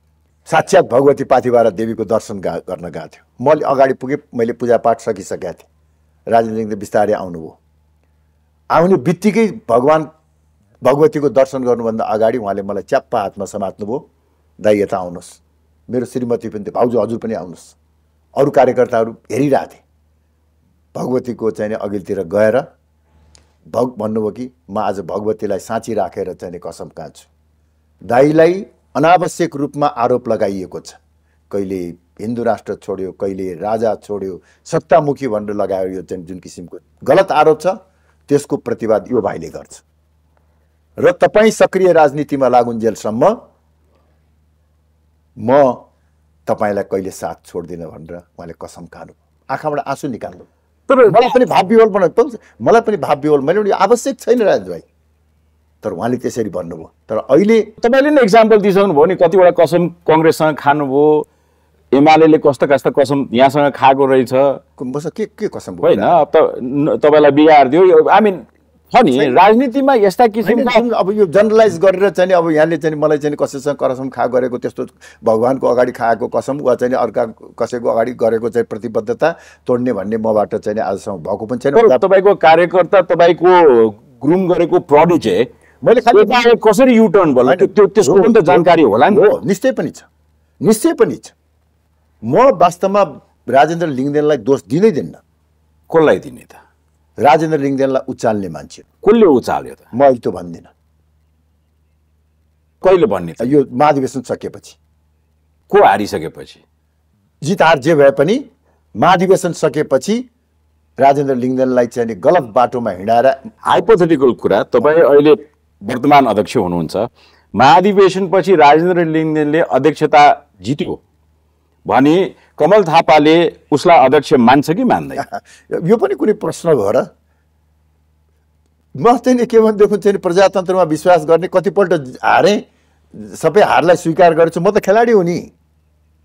साक्षात् भगवती पाथिबारा देवीको दर्शन गा गर्न गएको थियो। म अलि अगाडि पुगेँ मैले पूजापाठ सकिसकेका थिएँ। राजेन्द्र लिङदेन बिस्तारै आउनुभयो। आउने बित्तिकै भगवान् भगवतीको दर्शन गर्नुभन्दा अगाडि उहाँले मलाई च्याप्पा हातमा समात्नुभयो। दाइ यता आउनुहोस्। मेरो श्रीमती पनि थियो भाउजू हजुर पनि आउनुहोस्। अरू कार्यकर्ताहरू हेरिरहेको थिए। भगवतीको चाहिँ अघिल्तिर गएर भग भन्नुभयो कि म आज भगवतीलाई साँची राखेर चाहिँ कसम काँच्छु दाईलाई अनावश्यक रूपमा आरोप लगाइएको छ। कहिले हिन्दू राष्ट्र छोड्यो कहिले राजा छोड्यो सत्तामुखी भनेर लगायो यो चाहिँ जुन किसिमको गलत आरोप छ त्यसको प्रतिवाद यो भाइले गर्छ। र तपाईँ सक्रिय राजनीतिमा लागुन्जेलसम्म म तपाईँलाई कहिले साथ छोड्दिनँ भनेर उहाँले कसम खानु आँखाबाट आँसु निकाल्नु। तर मलाई पनि भाव विवल बनाउ मलाई पनि भाव विवल मैले पनि आवश्यक छैन राज भाइ तर उहाँले त्यसरी भन्नुभयो. तर अहिले तपाईँले नै इक्जाम्पल दिइसक्नु भयो नि कतिवटा कसम कङ्ग्रेससँग खानुभयो एमाले कस्ता कस्ता कसम यहाँसँग खाएको रहेछ। के के कसम होइन त तपाईँलाई बिगार दियो आई मिन छ नि राजनीतिमा यस्ता किसिमका अब यो जनरलाइज गरेर चाहिँ अब यहाँले चाहिँ मलाई चाहिँ कसैसँग कसम खा गरेको त्यस्तो भगवान्को अगाडि खाएको कसम वा चाहिँ अर्का कसैको अगाडि गरेको चाहिँ प्रतिबद्धता तोड्ने भन्ने मबाट चाहिँ आजसम्म भएको पनि छैन। तपाईँको कार्यकर्ता तपाईँको ग्रुम गरेको प्रोडिजे मैले खालि कसरी युटर्न भयो त्यो त्यो- त्यसको पनि त जानकारी होला नि। हो निश्चय पनि छ। निश्चय पनि छ। म वास्तवमा राजेन्द्र लिङदेनलाई दोष दिँदै दिन्न। कसलाई दिने त? राजेन्द्र लिङदेनलाई उचाल्ने मान्छे। कसले उचाल्यो त? म अहिले त्यो भन्दिनँ। कहिले भन्ने त? यो महाधिवेशन सकिएपछि को हारिसकेपछि? जित हार जे भए पनि महाधिवेशन सकेपछि राजेन्द्र लिङदेनलाई चाहिँ गलत बाटोमा हिँडाएर हाइपोथेटिकल कुरा तपाईँ अहिले वर्तमान अध्यक्ष हुनुहुन्छ। महाधिवेशनपछि राजेन्द्र लिङ्गदेनले अध्यक्षता जित्यो भने कमल थापाले उसलाई अध्यक्ष मान्छ कि मान्दैन? यो पनि कुनै प्रश्न हो र? म चाहिँ के भनेदेखि चाहिँ नि प्रजातन्त्रमा विश्वास गर्ने कतिपल्ट हारेँ सबै हारलाई स्वीकार गरेछु। म त खेलाडी हो नि।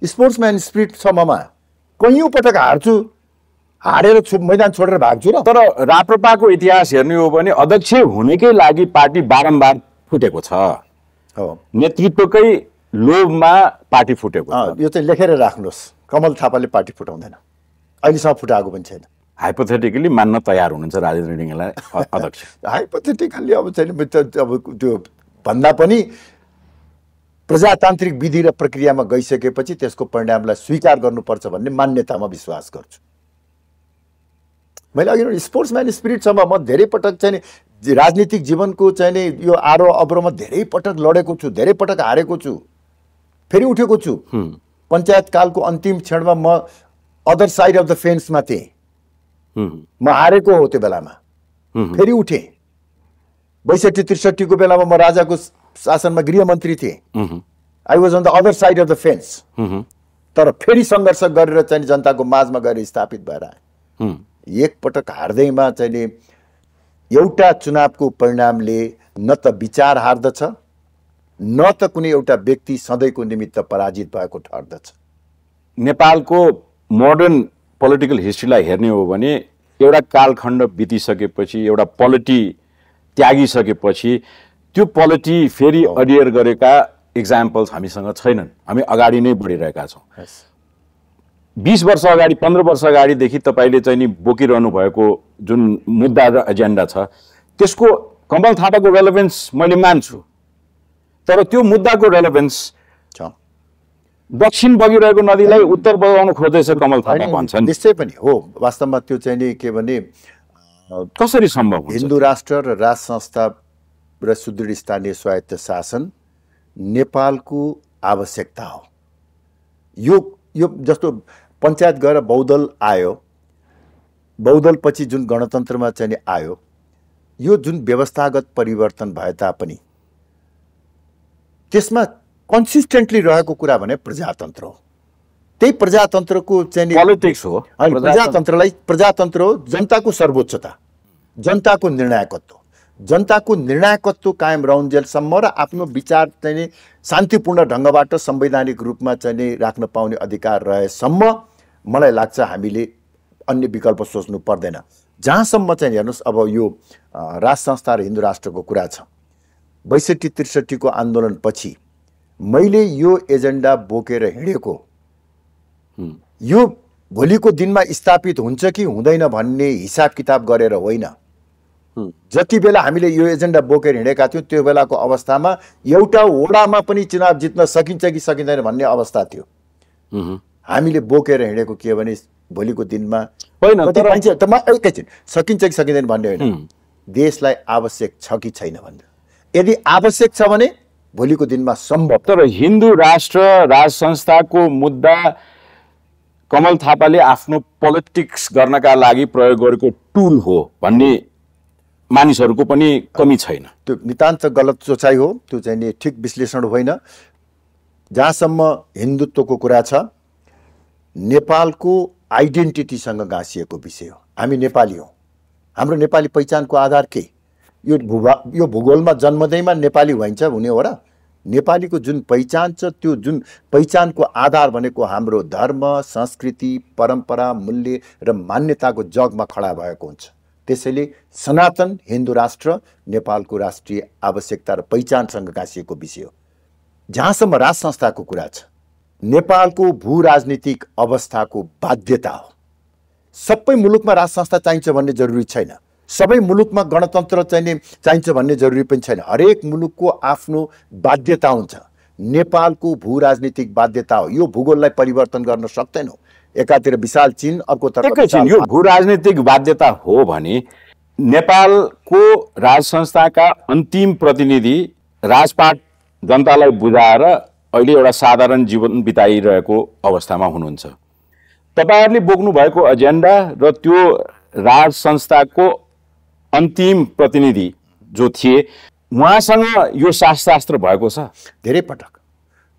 स्पोर्ट्सम्यान स्पिरिट छ ममा। कैयौँ पटक हार्छु। हारेर छु मैदान छोडेर भाग्छु र। तर राप्रपाको इतिहास हेर्ने हो भने अध्यक्ष हुनेकै लागि पार्टी बारम्बार फुटेको छ। हो। नेतृत्वकै लोभमा पार्टी फुटेको यो चाहिँ लेखेर राख्नुहोस्। कमल थापाले पार्टी फुटाउँदैन। अहिलेसम्म फुटाएको पनि छैन। हाइपोथेटिकली मान्न तयार हुनुहुन्छ राजेन्द्र अ- अध्यक्ष। हाइपोथेटिकल्ली अब चाहिँ अब त्यो भन्दा पनि प्रजातान्त्रिक विधि र प्रक्रियामा गइसकेपछि त्यसको परिणामलाई स्वीकार गर्नुपर्छ भन्ने मान्यतामा विश्वास गर्छु। मैले अघि स्पोर्ट्सम्यान स्पिरिटसम्म म धेरै पटक चाहिँ राजनीतिक जीवनको चाहिँ यो आरोह अवरोहमा धेरै पटक लडेको छु धेरै पटक हारेको छु। फेरि उठेको छु। पञ्चायत कालको अन्तिम क्षणमा म अदर साइड अफ द फेन्समा थिएँ। म हारेको हो त्यो बेलामा। फेरि उठेँ। बैसठी त्रिसठीको बेलामा म राजाको शासनमा गृहमन्त्री थिएँ। I was on the other side of the fence तर फेरि सङ्घर्ष गरेर चाहिँ जनताको माझमा गएर स्थापित भएर आएँ। एकपटक हार्दैमा चाहिँ एउटा चुनावको परिणामले न त विचार हार्दछ। न त कुनै एउटा व्यक्ति सधैँको निमित्त पराजित भएको ठर्दछ नेपालको मोडर्न पोलिटिकल हिस्ट्रीलाई हेर्ने हो भने एउटा कालखण्ड बितिसकेपछि एउटा पोलिटी त्यागिसकेपछि त्यो पोलिटी फेरि अडियर गरेका इक्जाम्पल्स हामीसँग छैनन्। हामी अगाडि नै बढिरहेका छौँ। बिस वर्ष अगाडि पन्ध्र वर्ष अगाडिदेखि तपाईँले चाहिँ नि बोकिरहनु भएको जुन मुद्दा र एजेन्डा छ त्यसको कमल थापाको रेलेभेन्स मैले मान्छु। तर त्यो मुद्दाको रेलेभेन्स छ। दक्षिण बगिरहेको नदीलाई उत्तर बगाउन खोज्दैछ कमल थापा भन्छन्। निश्चय पनि हो। वास्तवमा त्यो चाहिँ नि के भने कसरी सम्भव हिन्दू राष्ट्र र राज संस्था र सुदृढ स्थानीय स्वायत्त शासन नेपालको आवश्यकता हो। यो यो जस्तो पञ्चायत गएर बहुदल आयो बहुदल पछि जुन गणतन्त्रमा चाहिँ आयो यो जुन व्यवस्थागत परिवर्तन भए तापनि त्यसमा कन्सिस्टेन्टली रहेको कुरा भने प्रजातन्त्र हो। त्यही प्रजातन्त्रको चाहिँ पोलिटिक्स हो। प्रजातन्त्रलाई प्रजातन्त्र हो जनताको सर्वोच्चता जनताको निर्णायकत्व। जनताको निर्णायकत्व कायम रहन्जेलसम्म र आफ्नो विचार चाहिँ नि शान्तिपूर्ण ढङ्गबाट संवैधानिक रूपमा चाहिँ नि राख्न पाउने अधिकार रहेसम्म मलाई लाग्छ हामीले अन्य विकल्प सोच्नु पर्दैन। जहाँसम्म चाहिँ हेर्नुहोस् अब यो राज संस्था र हिन्दू राष्ट्रको कुरा छ। बैसठी त्रिसठीको आन्दोलनपछि मैले यो एजेन्डा बोकेर हिँडेको। यो भोलिको दिनमा स्थापित हुन्छ कि हुँदैन भन्ने हिसाब किताब गरेर होइन। जति बेला हामीले यो एजेन्डा बोकेर हिँडेका थियौँ त्यो बेलाको अवस्थामा एउटा वडामा पनि चुनाव जित्न सकिन्छ कि सकिँदैन भन्ने अवस्था थियो। हामीले बोकेर हिँडेको के भने भोलिको दिनमा होइन, एकैछिन सकिन्छ कि सकिँदैन भन्ने होइन। देशलाई आवश्यक छ कि छैन भनेर यदि आवश्यक छ भने भोलिको दिनमा सम्भव। तर हिन्दू राष्ट्र राज संस्थाको मुद्दा कमल थापाले आफ्नो पोलिटिक्स गर्नका लागि प्रयोग गरेको टुल हो भन्ने मानिसहरूको पनि कमी छैन। त्यो नितान्त गलत सोचाइ हो त्यो चाहिँ नि ठिक विश्लेषण होइन। जहाँसम्म हिन्दुत्वको कुरा छ नेपालको आइडेन्टिटीसँग गाँसिएको विषय हो। हामी नेपाली हौँ। हाम्रो नेपाली पहिचानको आधार के? यो भूभा यो भूगोलमा जन्मदैमा नेपाली भइन्छ हुने हो र। नेपालीको जुन पहिचान छ त्यो जुन पहिचानको आधार भनेको हाम्रो धर्म संस्कृति परम्परा मूल्य र मान्यताको जगमा खडा भएको हुन्छ। त्यसैले सनातन हिन्दू राष्ट्र नेपालको राष्ट्रिय आवश्यकता र पहिचानसँग गाँसिएको विषय हो। जहाँसम्म राज संस्थाको कुरा छ नेपालको भू राजनीतिक अवस्थाको बाध्यता हो। सबै मुलुकमा राज संस्था चाहिन्छ भन्ने जरुरी छैन। सबै मुलुकमा गणतन्त्र चाहिने चाहिन्छ भन्ने जरुरी पनि छैन। हरेक मुलुकको आफ्नो बाध्यता हुन्छ। नेपालको भू राजनीतिक बाध्यता हो। यो भूगोललाई परिवर्तन गर्न सक्दैनौँ एकातिर विशाल चीन अर्कोतर्फ यो भू राजनीतिक बाध्यता हो भने नेपालको राज संस्थाका अन्तिम प्रतिनिधि राजपाट जनतालाई बुझाएर अहिले एउटा साधारण जीवन बिताइरहेको अवस्थामा हुनुहुन्छ। तपाईँहरूले बोक्नु भएको एजेन्डा र त्यो राज संस्थाको अन्तिम प्रतिनिधि जो थिए उहाँसँग यो शास्त्रास्त्र भएको छ? धेरै पटक।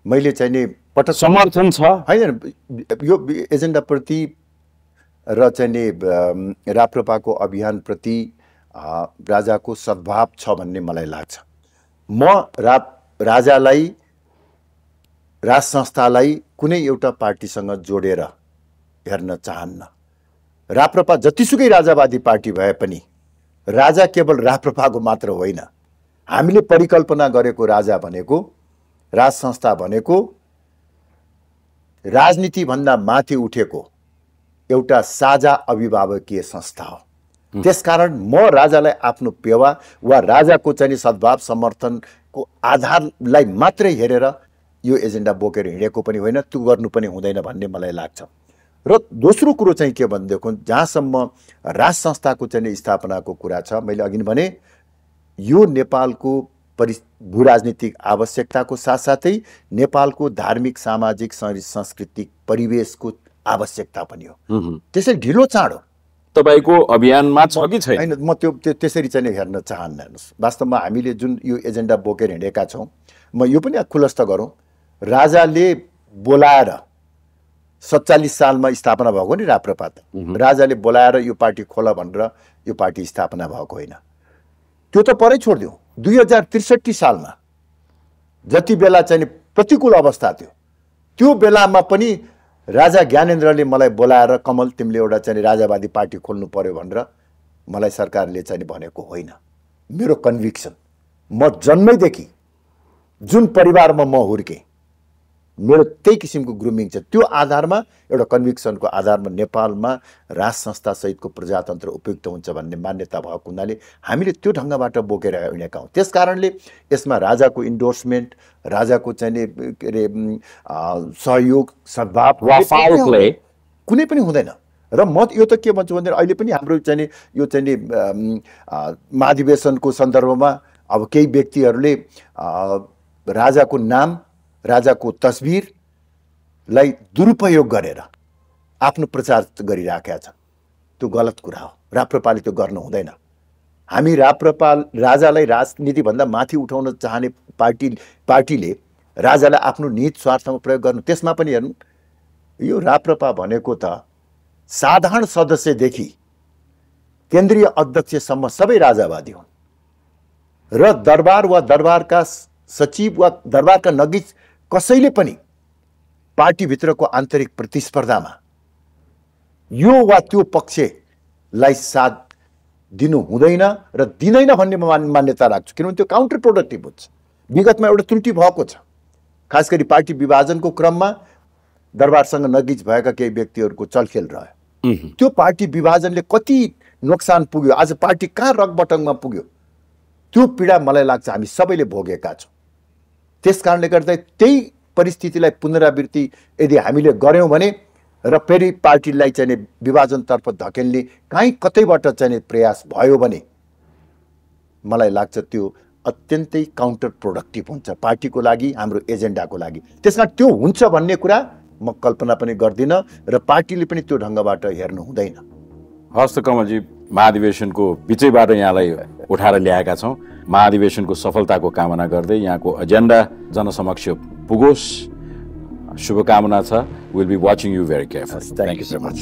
मैले चाहिँ नि पटक समर्थन छ? होइन यो एजेन्डाप्रति र चाहिँ नि राप्रपाको अभियानप्रति राजाको सद्भाव छ भन्ने मलाई लाग्छ। म रा राजालाई राज संस्थालाई कुनै एउटा पार्टीसँग जोडेर हेर्न चाहन्न। राप्रपा जतिसुकै राजावादी पार्टी भए पनि राजा केवल राप्रपाको मात्र होइन। हामीले परिकल्पना गरेको राजा भनेको राज संस्था भनेको राजनीतिभन्दा माथि उठेको एउटा साझा अभिभावकीय संस्था हो। त्यसकारण म राजालाई आफ्नो पेवा वा राजाको चाहिँ सद्भाव समर्थनको आधारलाई मात्रै हेरेर यो एजेन्डा बोकेर हिँडेको पनि होइन त्यो गर्नु पनि हुँदैन भन्ने मलाई लाग्छ। र दोस्रो कुरो चाहिँ के भनेदेखि जहाँसम्म राज संस्थाको चाहिँ स्थापनाको कुरा छ मैले अघि भने यो नेपालको परि भू राजनीतिक आवश्यकताको साथसाथै नेपालको धार्मिक सामाजिक सांस्कृतिक परिवेशको आवश्यकता पनि हो। त्यसै ढिलो चाँडो। तपाईँको अभियानमा छ कि छैन? होइन म त्यो त्यो त्यसरी चाहिँ हेर्न चाहन्न हेर्नुहोस्। वास्तवमा हामीले जुन यो एजेन्डा बोकेर हिँडेका छौँ म यो पनि खुलस्त गरौँ। राजाले बोलाएर सत्तालिस सालमा स्थापना भएको नि राप्रपा त राजाले बोलाएर यो पार्टी खोला भनेर यो पार्टी स्थापना भएको होइन। त्यो त परै छोडिदिउँ। दुई हजार त्रिसठी सालमा जति बेला चाहिँ प्रतिकूल अवस्था थियो त्यो बेलामा पनि राजा ज्ञानेन्द्रले मलाई बोलाएर कमल तिमीले एउटा चाहिँ राजावादी पार्टी खोल्नु पर्यो भनेर मलाई सरकारले चाहिँ भनेको होइन। मेरो कन्भिक्सन म जन्मैदेखि जुन परिवारमा म हुर्केँ मेरो त्यही किसिमको ग्रुमिङ छ। त्यो आधारमा एउटा कन्भिक्सनको आधारमा नेपालमा राज संस्थासहितको प्रजातन्त्र उपयुक्त हुन्छ भन्ने मान्यता भएको हुनाले हामीले त्यो ढङ्गबाट बोकेर हिँडेका हौँ। त्यस कारणले यसमा राजाको इन्डोर्समेन्ट राजाको चाहिँ के अरे सहयोग सद्भाव। कुनै पनि हुँदैन। र म यो त के भन्छु भने अहिले पनि हाम्रो चाहिँ नि यो चाहिँ महाधिवेशनको सन्दर्भमा अब केही व्यक्तिहरूले राजाको नाम राजाको तस्बिरलाई दुरुपयोग गरेर आफ्नो प्रचार गरिराखेका छन्। त्यो गलत कुरा हो। राप्रपाले त्यो गर्नु हुँदैन। हामी राप्रपा राजालाई राजनीतिभन्दा माथि उठाउन चाहने पार्टी पार्टीले राजालाई आफ्नो निहित स्वार्थमा प्रयोग गर्नु त्यसमा पनि हेर्नु। यो राप्रपा भनेको त साधारण सदस्यदेखि केन्द्रीय अध्यक्षसम्म सबै राजावादी हुन्। र दरबार वा दरबारका सचिव वा दरबारका नजिक कसैले पनि पार्टीभित्रको आन्तरिक प्रतिस्पर्धामा यो वा त्यो पक्षलाई साथ दिनु हुँदैन र दिँदैन भन्ने म मान- मान्यता राख्छु। किनभने त्यो काउन्टर प्रोडक्टिभ हुन्छ। विगतमा एउटा त्रुटि भएको छ। खास गरी पार्टी विभाजनको क्रममा दरबारसँग नजिक भएका केही व्यक्तिहरूको चलखेल रह्यो। त्यो पार्टी विभाजनले कति नोक्सान पुग्यो? आज पार्टी कहाँ रगबटङमा पुग्यो? त्यो पीडा मलाई लाग्छ हामी सबैले भोगेका छौँ। त्यस कारणले गर्दा त्यही परिस्थितिलाई पुनरावृत्ति यदि हामीले गऱ्यौँ भने र फेरि पार्टीलाई चाहिँ विभाजनतर्फ धकेल्ने काहीँ कतैबाट चाहिँ प्रयास भयो भने मलाई लाग्छ त्यो अत्यन्तै काउन्टर प्रोडक्टिभ हुन्छ पार्टीको लागि हाम्रो एजेन्डाको लागि। त्यसमा त्यो हुन्छ भन्ने कुरा म कल्पना पनि गर्दिनँ र पार्टीले पनि त्यो ढङ्गबाट हेर्नु हुँदैन। हस् त कमलजी महाधिवेशनको बिचैबाट यहाँलाई उठाएर ल्याएका छौँ। महाधिवेशनको सफलताको कामना गर्दै यहाँको एजेन्डा जनसमक्ष पुगोस्। शुभकामना छ। Will be watching you very careful thank you so much